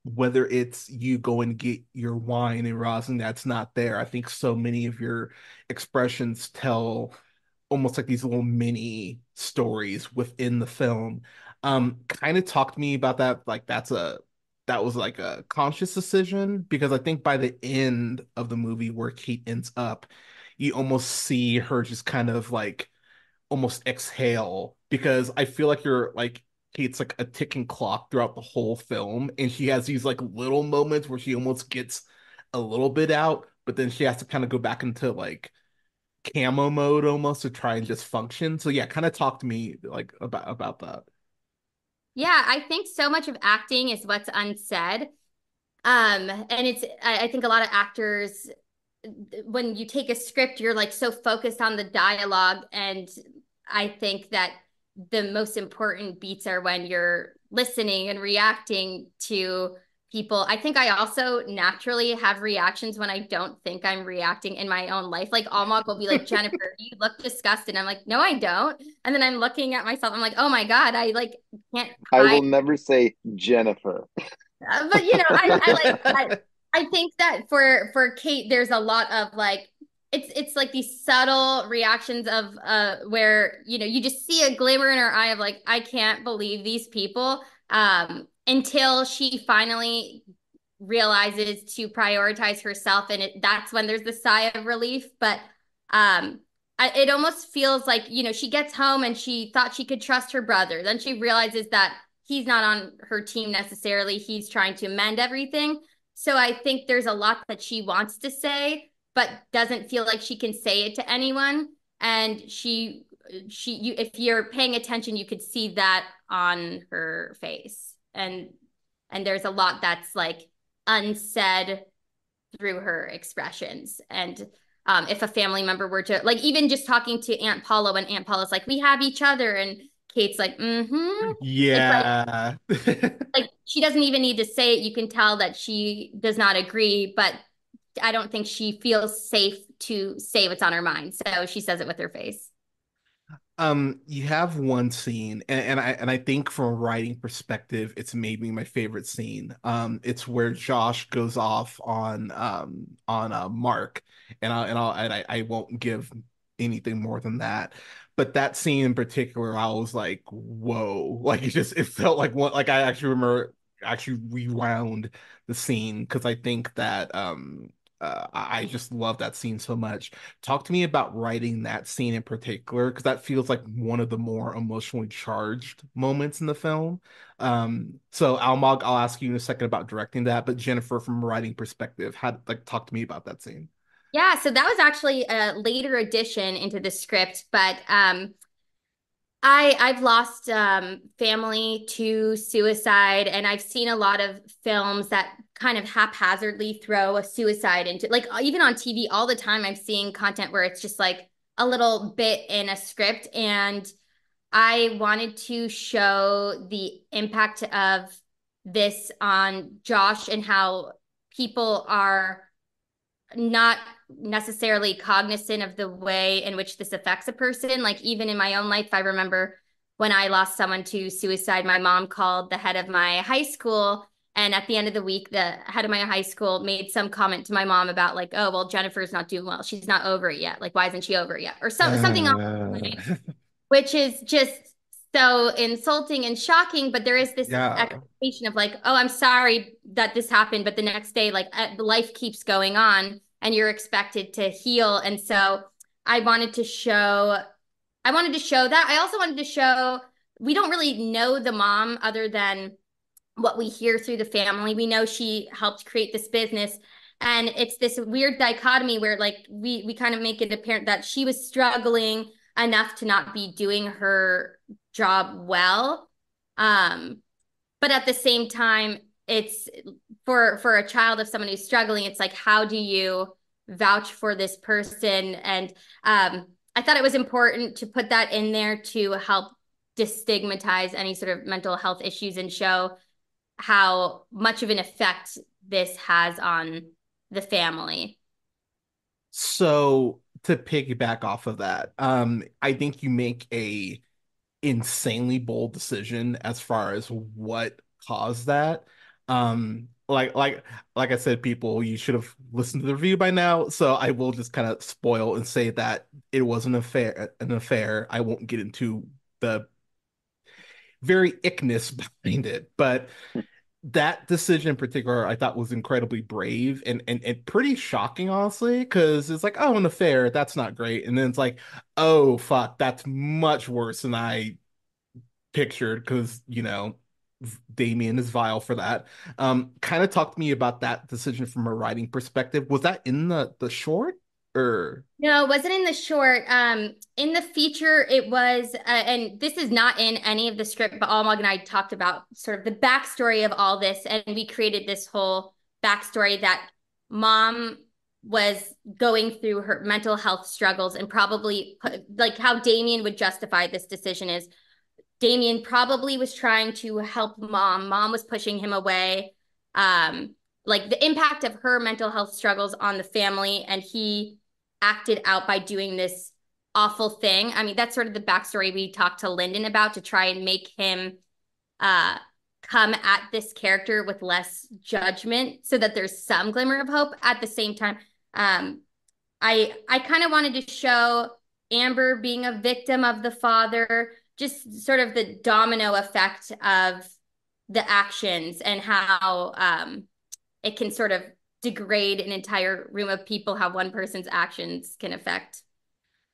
whether it's you go and get your wine and rosin that's not there. I think so many of your expressions tell almost like these little mini stories within the film. Um, kind of talk to me about that. Like that's a that was like a conscious decision because I think by the end of the movie where Kate ends up, you almost see her just kind of like almost exhale because I feel like you're like Kate's like a ticking clock throughout the whole film, and she has these like little moments where she almost gets a little bit out, but then she has to kind of go back into like camo mode almost to try and just function. So yeah, kind of talk to me like about about that. Yeah, I think so much of acting is what's unsaid. Um, and it's I, I think a lot of actors when you take a script, you're like so focused on the dialogue. And I think that the most important beats are when you're listening and reacting to people. I think I also naturally have reactions when I don't think I'm reacting in my own life. Like Almog will be like, Jennifer, you look disgusted. I'm like, no, I don't. And then I'm looking at myself. I'm like, oh my God, I like can't. I will never say Jennifer. Uh, but you know, I, I like I, I think that for for Kate, there's a lot of like it's it's like these subtle reactions of uh where you know you just see a glimmer in her eye of like I can't believe these people um until she finally realizes to prioritize herself. And it, that's when there's the sigh of relief. But um I, it almost feels like you know she gets home and she thought she could trust her brother. Then she realizes that he's not on her team necessarily. He's trying to mend everything. So i think there's a lot that she wants to say but doesn't feel like she can say it to anyone. And she she you if you're paying attention you could see that on her face. And and there's a lot that's like unsaid through her expressions. And um, if a family member were to like even just talking to aunt paula when aunt paula's like we have each other and kate's like mm-hmm. Yeah. like, like she doesn't even need to say it. You can tell that she does not agree but I don't think she feels safe to say what's on her mind. So she says it with her face. Um, you have one scene, and, and, I and I think from a writing perspective, it's maybe my favorite scene. Um, it's where Josh goes off on um on uh, Mark, and I and I'll and I, I won't give anything more than that. But that scene in particular, I was like, whoa! Like it just it felt like one. Like I actually remember actually rewound the scene because I think that um uh, I just love that scene so much. Talk to me about writing that scene in particular, because that feels like one of the more emotionally charged moments in the film. Um, so Almog, I'll ask you in a second about directing that, but Jennifer, from a writing perspective, had like talk to me about that scene. Yeah, so that was actually a later addition into the script, but um, I I've lost um, family to suicide, and I've seen a lot of films that kind of haphazardly throw a suicide into like uh, even on TV all the time. I'm seeing content where it's just like a little bit in a script, and I wanted to show the impact of this on Josh and how people are not necessarily cognizant of the way in which this affects a person. Like even in my own life, I remember when I lost someone to suicide, my mom called the head of my high school. And at the end of the week, the head of my high school made some comment to my mom about like, oh, well, Jennifer's not doing well. She's not over it yet. Like, why isn't she over it yet? Or so, uh... something else, which is just so insulting and shocking. But there is this yeah. expectation of like, oh, I'm sorry that this happened. But the next day, like life keeps going on and you're expected to heal. And so I wanted to show, I wanted to show that. I also wanted to show we don't really know the mom other than what we hear through the family. We know she helped create this business. And it's this weird dichotomy where like we we kind of make it apparent that she was struggling enough to not be doing her job well Um, but at the same time, it's for for a child of someone who's struggling, it's like, how do you vouch for this person? And um, I thought it was important to put that in there to help destigmatize any sort of mental health issues and show how much of an effect this has on the family. So to piggyback off of that, um, I think you make a insanely bold decision as far as what caused that. Um, like like like I said, people, you should have listened to the review by now. So I will just kind of spoil and say that it was an affair. An affair. I won't get into the very ickness behind it, but that decision in particular I thought was incredibly brave and and, and pretty shocking, honestly, because it's like, oh, an affair, that's not great. And then it's like, oh fuck, that's much worse than I pictured because you know Damien is vile for that. Um, kind of talk to me about that decision from a writing perspective. Was that in the the short? No it wasn't in the short um in the feature it was uh, and this is not in any of the script but almog and i talked about sort of the backstory of all this and we created this whole backstory that mom was going through her mental health struggles and probably like how damien would justify this decision is damien probably was trying to help mom. Mom was pushing him away. Um like the impact of her mental health struggles on the family and he acted out by doing this awful thing. I mean, that's sort of the backstory we talked to Lyndon about to try and make him uh, come at this character with less judgment so that there's some glimmer of hope at the same time. Um, I I kind of wanted to show Amber being a victim of the father, just sort of the domino effect of the actions and how um, it can sort of degrade an entire room of people how one person's actions can affect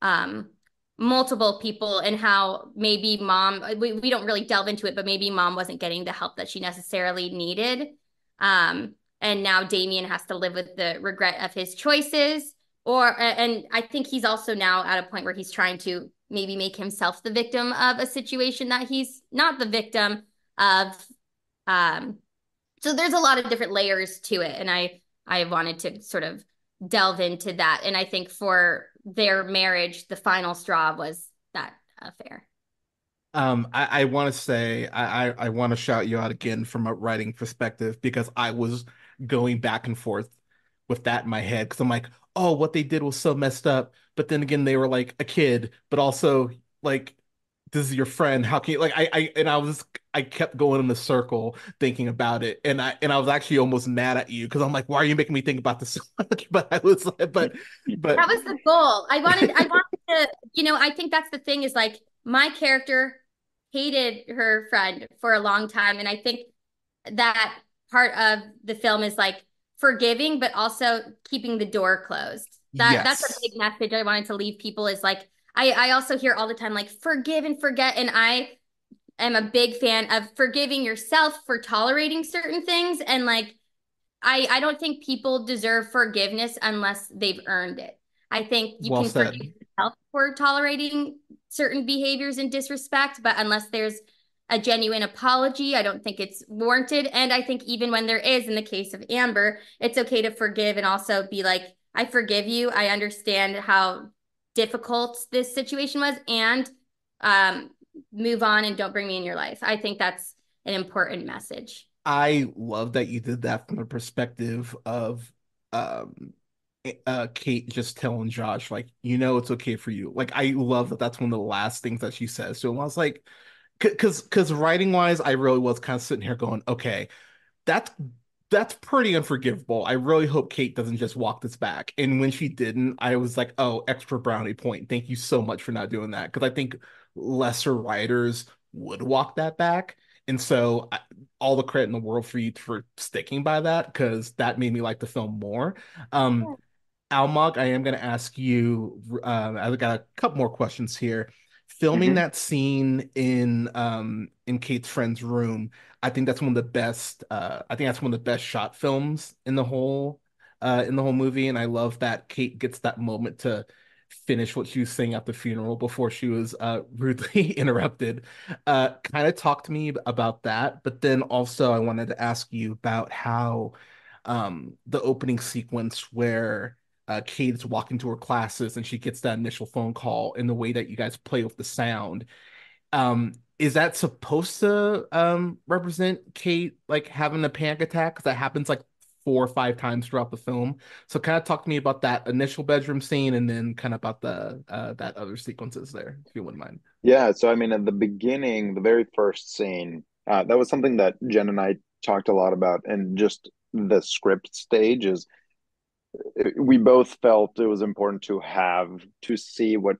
um, multiple people and how maybe mom we, we don't really delve into it but maybe mom wasn't getting the help that she necessarily needed. Um, and now damien has to live with the regret of his choices or and i think he's also now at a point where he's trying to maybe make himself the victim of a situation that he's not the victim of um, so there's a lot of different layers to it. And i I wanted to sort of delve into that. And I think for their marriage, the final straw was that affair. Um, I, I want to say I, I, I want to shout you out again from a writing perspective because I was going back and forth with that in my head because I'm like, oh, what they did was so messed up. But then again, they were like a kid, but also like this is your friend. How can you like I, I and I was I kept going in a circle thinking about it, and I and I was actually almost mad at you because I'm like, why are you making me think about this so much? But I was like, but but that was the goal. I wanted I wanted to, you know, I think that's the thing is like my character hated her friend for a long time, and I think that part of the film is like forgiving, but also keeping the door closed. That yes. that's a big message I wanted to leave people is like I I also hear all the time like forgive and forget, and I am a big fan of forgiving yourself for tolerating certain things and like I I don't think people deserve forgiveness unless they've earned it. I think you well can said. forgive yourself for tolerating certain behaviors and disrespect, but unless there's a genuine apology, I don't think it's warranted. And I think even when there is, in the case of Amber, it's okay to forgive and also be like, I forgive you. I understand how difficult this situation was, and um, move on and don't bring me in your life. I think that's an important message. I love that you did that from the perspective of um uh Kate just telling Josh like you know it's okay for you. Like I love that that's one of the last things that she says to him. I was like cuz cuz writing wise I really was kind of sitting here going okay that's that's pretty unforgivable. I really hope Kate doesn't just walk this back. And when she didn't, I was like, oh, extra brownie point. Thank you so much for not doing that. Because I think lesser writers would walk that back. And so, all the credit in the world for you for sticking by that because that made me like the film more. Um, Almog, I am going to ask you. Uh, I've got a couple more questions here. Filming mm-hmm. that scene in um, in Kate's friend's room, I think that's one of the best. Uh, I think that's one of the best shot films in the whole uh, in the whole movie, and I love that Kate gets that moment to finish what she was saying at the funeral before she was uh, rudely interrupted. Uh, kind of talk to me about that, but then also I wanted to ask you about how um, the opening sequence where uh, Kate is walking to her classes and she gets that initial phone call and the way that you guys play with the sound. Um, is that supposed to um, represent Kate like having a panic attack? Because that happens like four or five times throughout the film. So kind of talk to me about that initial bedroom scene and then kind of about the uh, that other sequences there, if you wouldn't mind. Yeah, so I mean, at the beginning, the very first scene, uh, that was something that Jen and I talked a lot about, and just the script stage is we both felt it was important to have to see what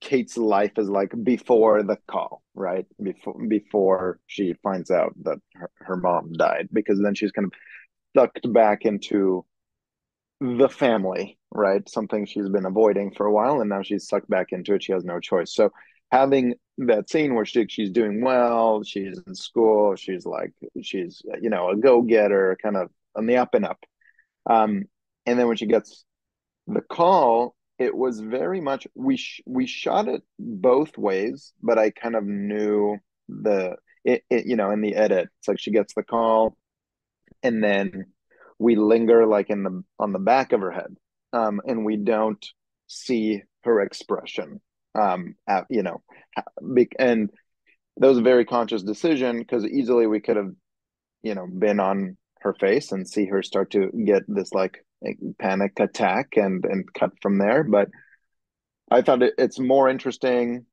Kate's life is like before the call, right? Before before she finds out that her, her mom died, because then she's kind of sucked back into the family, right? Something she's been avoiding for a while, and now she's sucked back into it. She has no choice. So having that scene where she, she's doing well, she's in school, she's like she's you know a go getter, kind of on the up and up. Um, and then when she gets the call, it was very much we sh- we shot it both ways, but I kind of knew the it, it you know in the edit. It's like she gets the call, and then we linger like in the on the back of her head, um, and we don't see her expression. Um, at, you know, and that was a very conscious decision because easily we could have, you know, been on her face and see her start to get this like panic attack and and cut from there. But i thought it, it's more interesting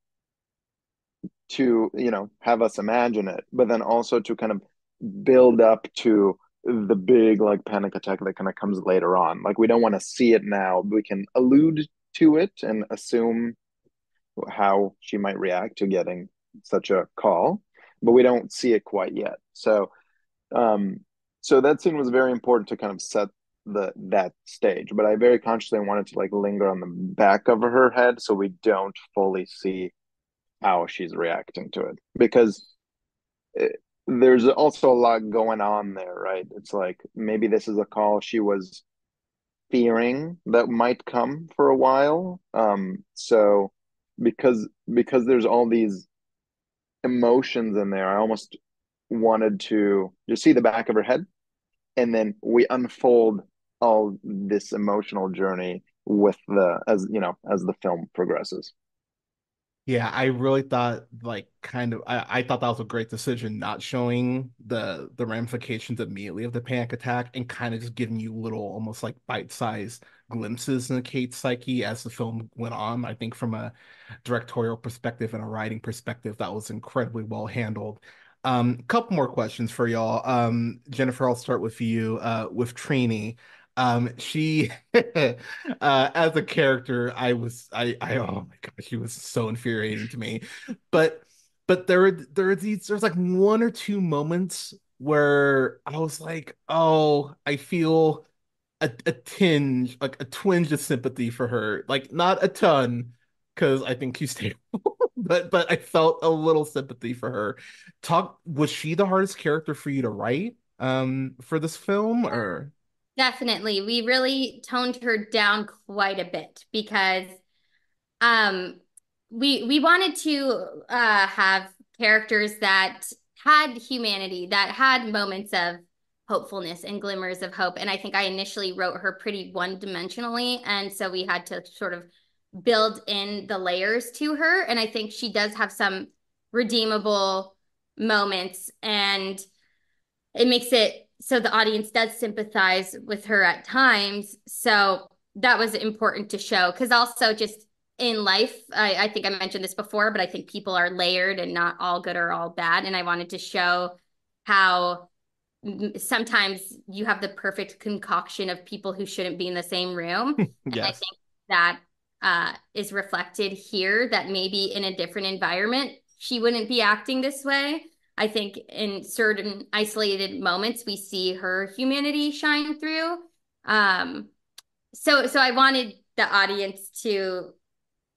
to you know have us imagine it but then also to kind of build up to the big like panic attack that kind of comes later on. Like we don't want to see it now but we can allude to it and assume how she might react to getting such a call but we don't see it quite yet. So um so that scene was very important to kind of set the that stage but i very consciously wanted to like linger on the back of her head so we don't fully see how she's reacting to it. Because it, there's also a lot going on there right? It's like maybe this is a call she was fearing that might come for a while. Um so because because there's all these emotions in there i almost wanted to just see the back of her head and then we unfold all this emotional journey with the as you know as the film progresses yeah i really thought like kind of I, I thought that was a great decision not showing the the ramifications immediately of the panic attack and kind of just giving you little almost like bite-sized glimpses in kate's psyche as the film went on i think from a directorial perspective and a writing perspective that was incredibly well handled um, couple more questions for y'all. Um, Jennifer, I'll start with you. Uh, with Trini, um, she, uh, as a character, I was, I, I, oh my gosh, she was so infuriating to me. But, but there, there are these, there's like one or two moments where I was like, oh, I feel a, a tinge, like a twinge of sympathy for her. Like not a ton, because I think she's terrible. but but I felt a little sympathy for her. Talk was she the hardest character for you to write um for this film or Definitely. We really toned her down quite a bit because um we we wanted to uh have characters that had humanity, that had moments of hopefulness and glimmers of hope. And I think I initially wrote her pretty one-dimensionally. And so we had to sort of build in the layers to her. And I think she does have some redeemable moments and it makes it so the audience does sympathize with her at times. So that was important to show because also just in life, I, I think I mentioned this before, but I think people are layered and not all good or all bad. And I wanted to show how sometimes you have the perfect concoction of people who shouldn't be in the same room. yes. I think that uh, is reflected here that maybe in a different environment, she wouldn't be acting this way. I think in certain isolated moments we see her humanity shine through. Um, so so I wanted the audience to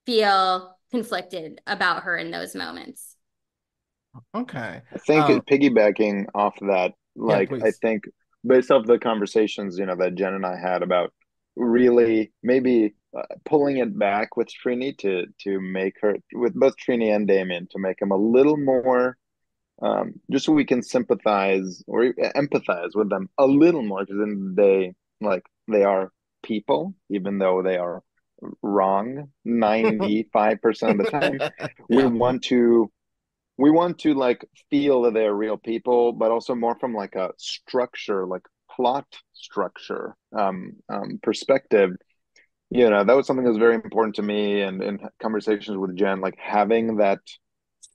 feel conflicted about her in those moments. Okay. I think um, piggybacking off that, like yeah, I think based off the conversations, you know, that Jen and I had about really maybe uh, pulling it back with Trini to to make her with both Trini and Damien to make him a little more um, just so we can sympathize or empathize with them a little more because then they like they are people even though they are wrong 95% of the time yeah. we want to we want to like feel that they're real people but also more from like a structure like plot structure um, um perspective you know that was something that was very important to me and in conversations with jen like having that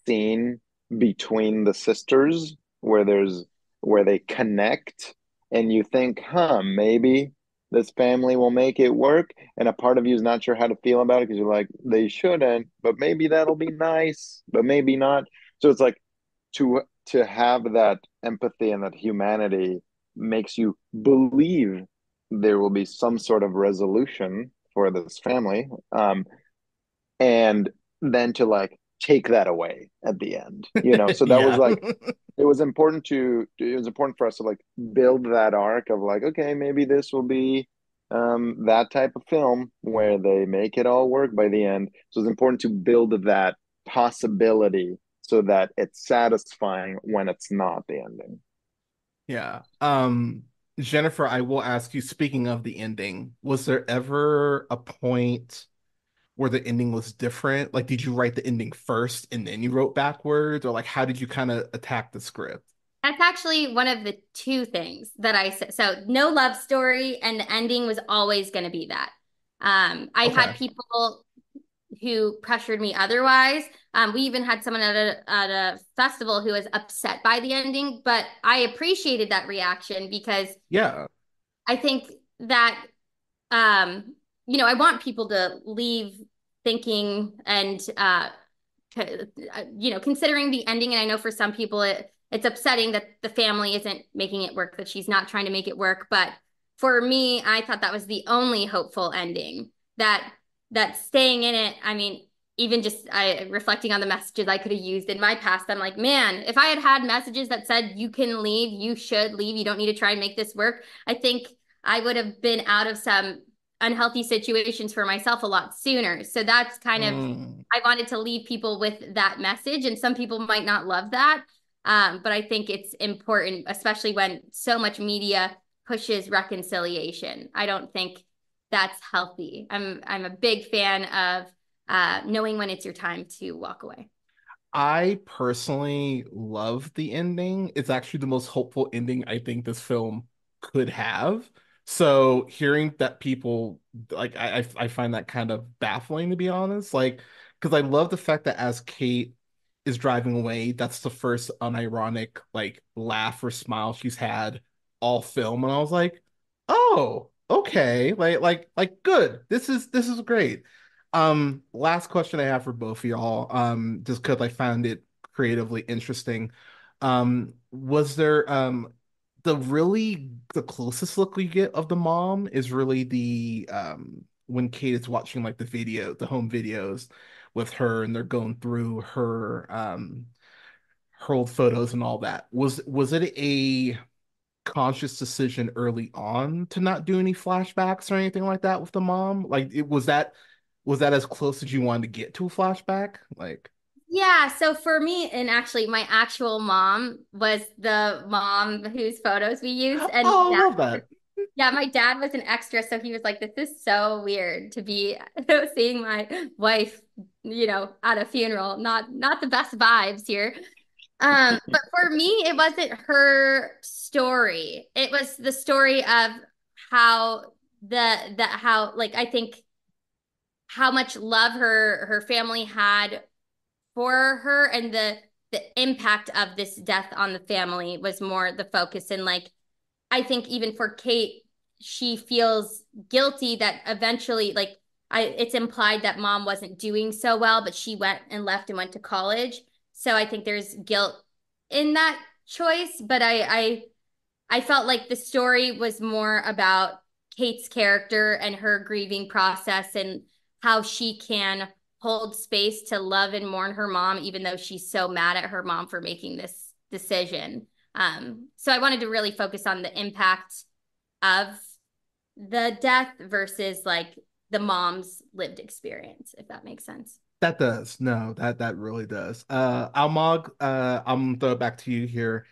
scene between the sisters where there's where they connect and you think huh maybe this family will make it work. And a part of you is not sure how to feel about it because you're like they shouldn't but maybe that'll be nice but maybe not. So it's like to to have that empathy and that humanity makes you believe there will be some sort of resolution for this family. Um and then to like take that away at the end you know? So that yeah. was like it was important to it was important for us to like build that arc of like okay maybe this will be um that type of film where they make it all work by the end. So it's important to build that possibility so that it's satisfying when it's not the ending. Yeah. Um jennifer i will ask you speaking of the ending was there ever a point where the ending was different? Like, did you write the ending first and then you wrote backwards, or like how did you kind of attack the script? That's actually one of the two things that I said. So, no love story, and the ending was always going to be that. Um, I okay. had people who pressured me otherwise. Um, we even had someone at a at a festival who was upset by the ending, but I appreciated that reaction because yeah, I think that um, you know, I want people to leave thinking and, uh, you know, considering the ending. And I know for some people it, it's upsetting that the family isn't making it work, that she's not trying to make it work. But for me, I thought that was the only hopeful ending that that staying in it. I mean, even just I reflecting on the messages I could have used in my past, I'm like, man, if I had had messages that said you can leave, you should leave, you don't need to try and make this work, I think I would have been out of some unhealthy situations for myself a lot sooner. So that's kind of mm. I wanted to leave people with that message and some people might not love that. Um, but I think it's important especially when so much media pushes reconciliation. I don't think that's healthy. I'm I'm a big fan of uh, knowing when it's your time to walk away. I personally love the ending. It's actually the most hopeful ending I think this film could have. So hearing that people like I I find that kind of baffling to be honest. Like because I love the fact that as Kate is driving away, that's the first unironic like laugh or smile she's had all film, and I was like, oh, okay, like like like good. This is this is great. Um, last question I have for both of y'all, um, just because I found it creatively interesting. Um, was there um the really the closest look we get of the mom is really the um when Kate is watching like the video, the home videos with her and they're going through her um her old photos and all that. Was was it a conscious decision early on to not do any flashbacks or anything like that with the mom? Like it was that was that as close as you wanted to get to a flashback? Like yeah, so for me, and actually, my actual mom was the mom whose photos we used. And oh, I love that. Yeah, my dad was an extra, so he was like, "This is so weird to be seeing my wife, you know, at a funeral. Not not the best vibes here." Um, but for me, it wasn't her story. It was the story of how the that how like I think how much love her her family had for her and the the impact of this death on the family was more the focus. And like i think even for kate she feels guilty that eventually like i it's implied that mom wasn't doing so well but she went and left and went to college. So i think there's guilt in that choice but i i i felt like the story was more about kate's character and her grieving process and how she can hold space to love and mourn her mom, even though she's so mad at her mom for making this decision. Um, so I wanted to really focus on the impact of the death versus like the mom's lived experience, if that makes sense. That does. No, that that really does. Uh Almog, uh I'm gonna throw it back to you here.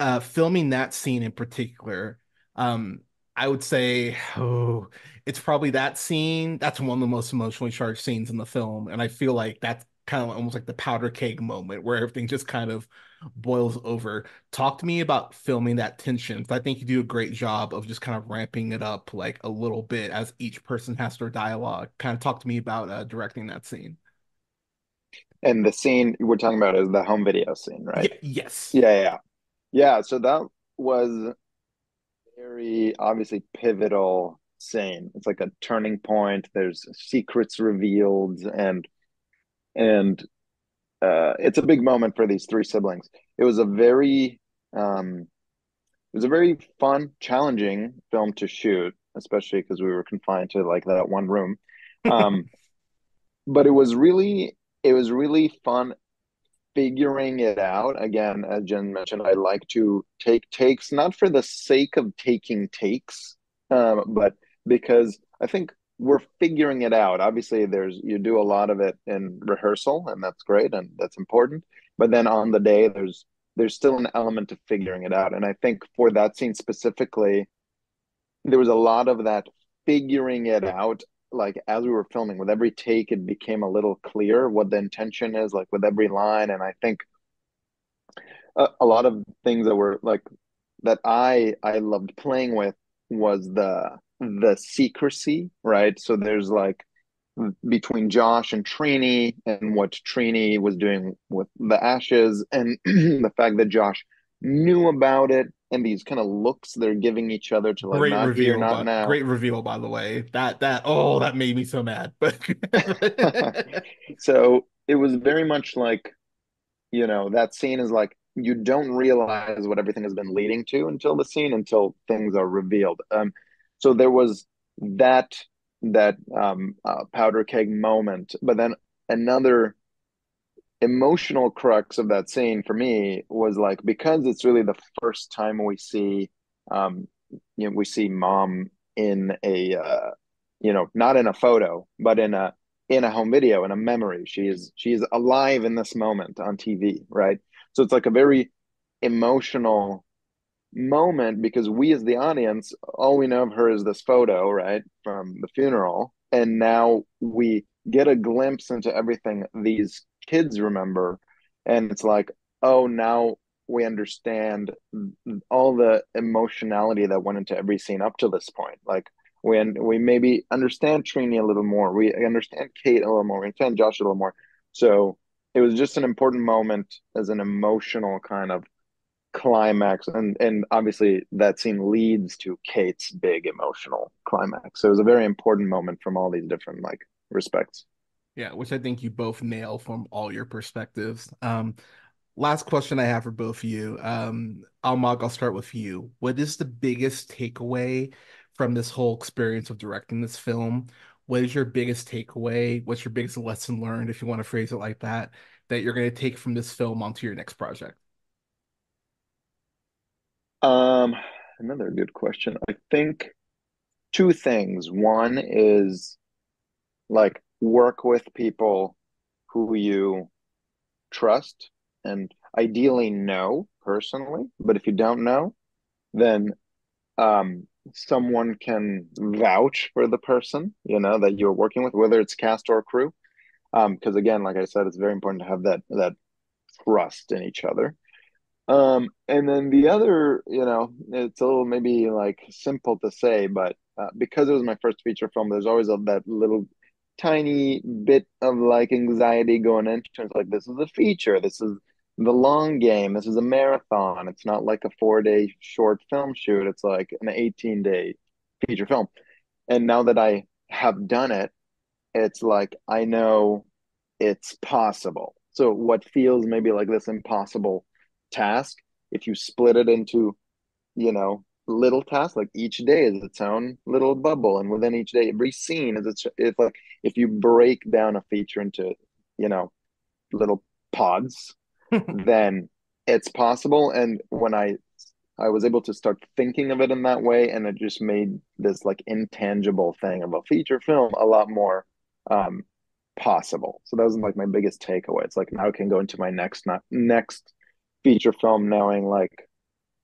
Uh filming that scene in particular, um, I would say, oh, it's probably that scene. That's one of the most emotionally charged scenes in the film, and I feel like that's kind of almost like the powder keg moment where everything just kind of boils over. Talk to me about filming that tension. I think you do a great job of just kind of ramping it up like a little bit as each person has their dialogue. Kind of talk to me about uh, directing that scene. And the scene we're talking about is the home video scene, right? Y- yes. Yeah, yeah, yeah. So that was very obviously pivotal scene. It's like a turning point. There's secrets revealed, and and uh, it's a big moment for these three siblings. It was a very um, it was a very fun, challenging film to shoot, especially because we were confined to like that one room. Um, but it was really it was really fun figuring it out. Again, as Jen mentioned, I like to take takes not for the sake of taking takes, um, but because I think we're figuring it out. Obviously, there's you do a lot of it in rehearsal, and that's great and that's important. But then on the day, there's there's still an element of figuring it out. And I think for that scene specifically, there was a lot of that figuring it out. Like as we were filming, with every take, it became a little clear what the intention is. Like with every line, and I think a, a lot of things that were like that I I loved playing with was the the secrecy, right? So there's like between Josh and Trini and what Trini was doing with the ashes and the fact that Josh knew about it and these kind of looks they're giving each other to like great not reveal, here, not by, now. Great reveal, by the way. That that oh, that made me so mad. But so it was very much like, you know, that scene is like you don't realize what everything has been leading to until the scene until things are revealed. Um, so there was that that um, uh, powder keg moment, but then another emotional crux of that scene for me was like because it's really the first time we see um, you know we see mom in a uh, you know not in a photo but in a in a home video in a memory. She is she is alive in this moment on tv right? So it's like a very emotional moment because we as the audience all we know of her is this photo right from the funeral. And now we get a glimpse into everything these kids remember. And it's like oh now we understand all the emotionality that went into every scene up to this point. Like when we maybe understand Trini a little more we understand Kate a little more we understand Josh a little more. So it was just an important moment as an emotional kind of climax and and obviously that scene leads to Kate's big emotional climax. So it was a very important moment from all these different like respects. Yeah, which I think you both nail from all your perspectives. Um last question I have for both of you. Um Almog, I'll start with you. What is the biggest takeaway from this whole experience of directing this film? What is your biggest takeaway? What's your biggest lesson learned, if you want to phrase it like that, that you're going to take from this film onto your next project? Um, another good question. I think two things. One is like work with people who you trust and ideally know personally, but if you don't know, then um someone can vouch for the person, you know, that you're working with, whether it's cast or crew. Um, because again, like I said, it's very important to have that that trust in each other. Um, and then the other, you know, it's a little maybe like simple to say, but uh, because it was my first feature film, there's always a, that little tiny bit of like anxiety going into it. Like this is a feature, this is the long game, this is a marathon. It's not like a four day short film shoot. It's like an 18 day feature film. And now that I have done it, it's like I know it's possible. So what feels maybe like this impossible task, if you split it into, you know, little tasks, like each day is its own little bubble, and within each day, every scene is its. It's like if you break down a feature into, you know, little pods, then it's possible. And when I I was able to start thinking of it in that way, and it just made this like intangible thing of a feature film a lot more um, possible. So that was like my biggest takeaway. It's like now I can go into my next not next feature film knowing like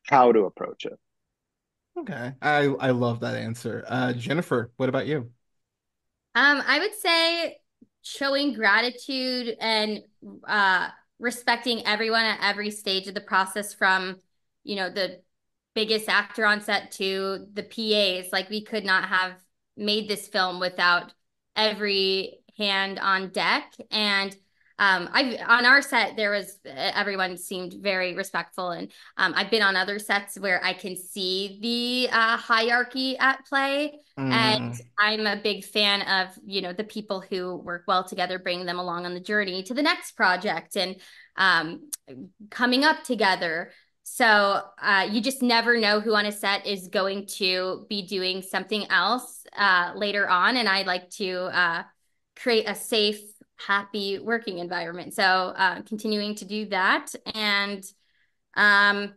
how to approach it. Okay, I I love that answer. Uh, Jennifer, what about you? Um, I would say showing gratitude and uh, respecting everyone at every stage of the process from, you know, the biggest actor on set to the PAs. Like we could not have made this film without every hand on deck. And um, I on our set there was everyone seemed very respectful, and um, I've been on other sets where I can see the uh, hierarchy at play, mm. and I'm a big fan of you know the people who work well together, bring them along on the journey to the next project, and um, coming up together. So uh, you just never know who on a set is going to be doing something else uh, later on, and I like to uh, create a safe happy working environment. So uh, continuing to do that and um,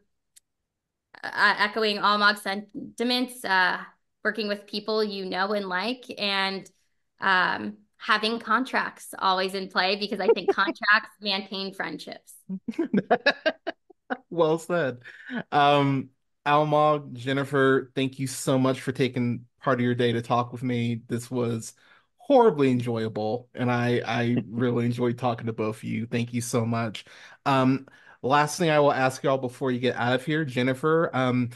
uh, echoing all sentiments, uh, working with people you know and like, and um, having contracts always in play because I think contracts maintain friendships. well said. Um, Almog, Jennifer, thank you so much for taking part of your day to talk with me. This was horribly enjoyable, and I I really enjoyed talking to both of you. Thank you so much. Um, last thing I will ask y'all before you get out of here, Jennifer. Um,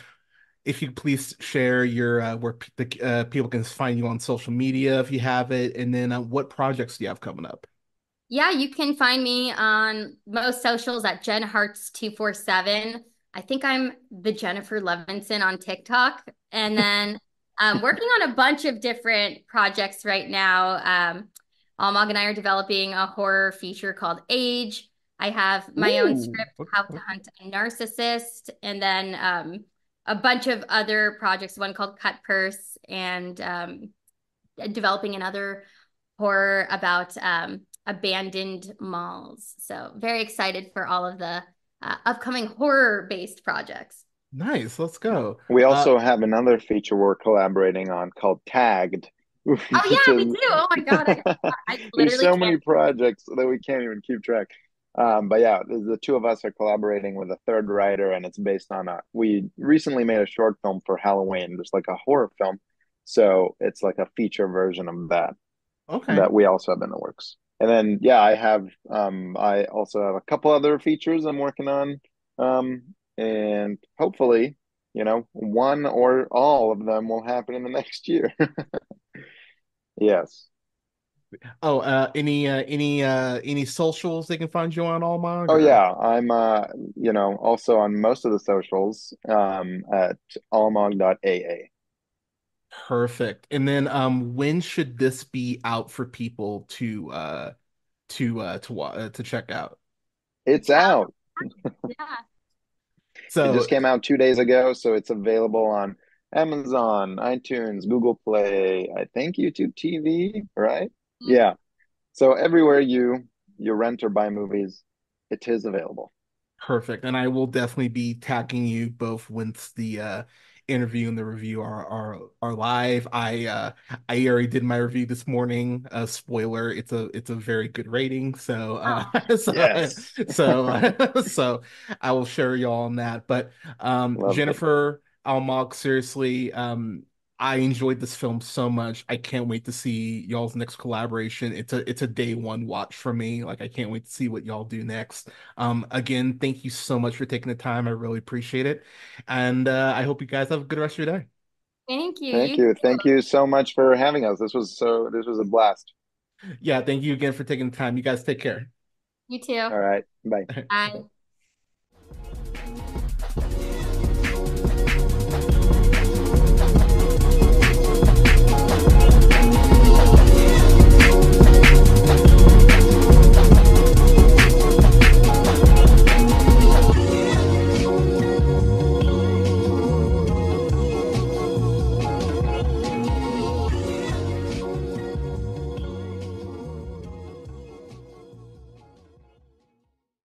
if you please share your uh, where the uh, people can find you on social media if you have it, and then uh, what projects do you have coming up? Yeah, you can find me on most socials at Jen Hearts two four seven. I think I'm the Jennifer Levinson on TikTok, and then um, working on a bunch of different projects right now. Um, Almog and I are developing a horror feature called Age. I have my Ooh. own script, How to Hunt a Narcissist, and then um, a bunch of other projects, one called Cut Purse, and um, developing another horror about um, abandoned malls. So, very excited for all of the uh, upcoming horror based projects. Nice, let's go. We uh, also uh, have another feature we're collaborating on called Tagged. Oh yeah, we do. Oh my god, I, I there's so can't. many projects that we can't even keep track. Um, but yeah, the two of us are collaborating with a third writer, and it's based on a. We recently made a short film for Halloween, just like a horror film. So it's like a feature version of that. Okay. That we also have in the works. And then yeah, I have um I also have a couple other features I'm working on um and hopefully, you know, one or all of them will happen in the next year. yes. Oh, uh, any uh, any uh, any socials they can find you on Almog? Oh yeah, I'm uh, you know also on most of the socials um, at almog.aa. Perfect. And then um, when should this be out for people to uh, to uh, to uh, to check out? It's out. yeah. So it just came out two days ago, so it's available on Amazon, iTunes, Google Play, I think YouTube TV, right? Mm-hmm. Yeah. So everywhere you you rent or buy movies, it is available. Perfect. And I will definitely be tagging you both once the uh interview and the review are are are live. I uh I already did my review this morning. Uh spoiler, it's a it's a very good rating. So uh oh, so yes. so, so I will share y'all on that. But um Love Jennifer Almog, seriously, um I enjoyed this film so much. I can't wait to see y'all's next collaboration. It's a it's a day one watch for me. Like I can't wait to see what y'all do next. Um, again, thank you so much for taking the time. I really appreciate it, and uh, I hope you guys have a good rest of your day. Thank you. Thank you. you. Thank you so much for having us. This was so. This was a blast. Yeah. Thank you again for taking the time. You guys take care. You too. All right. Bye. Bye.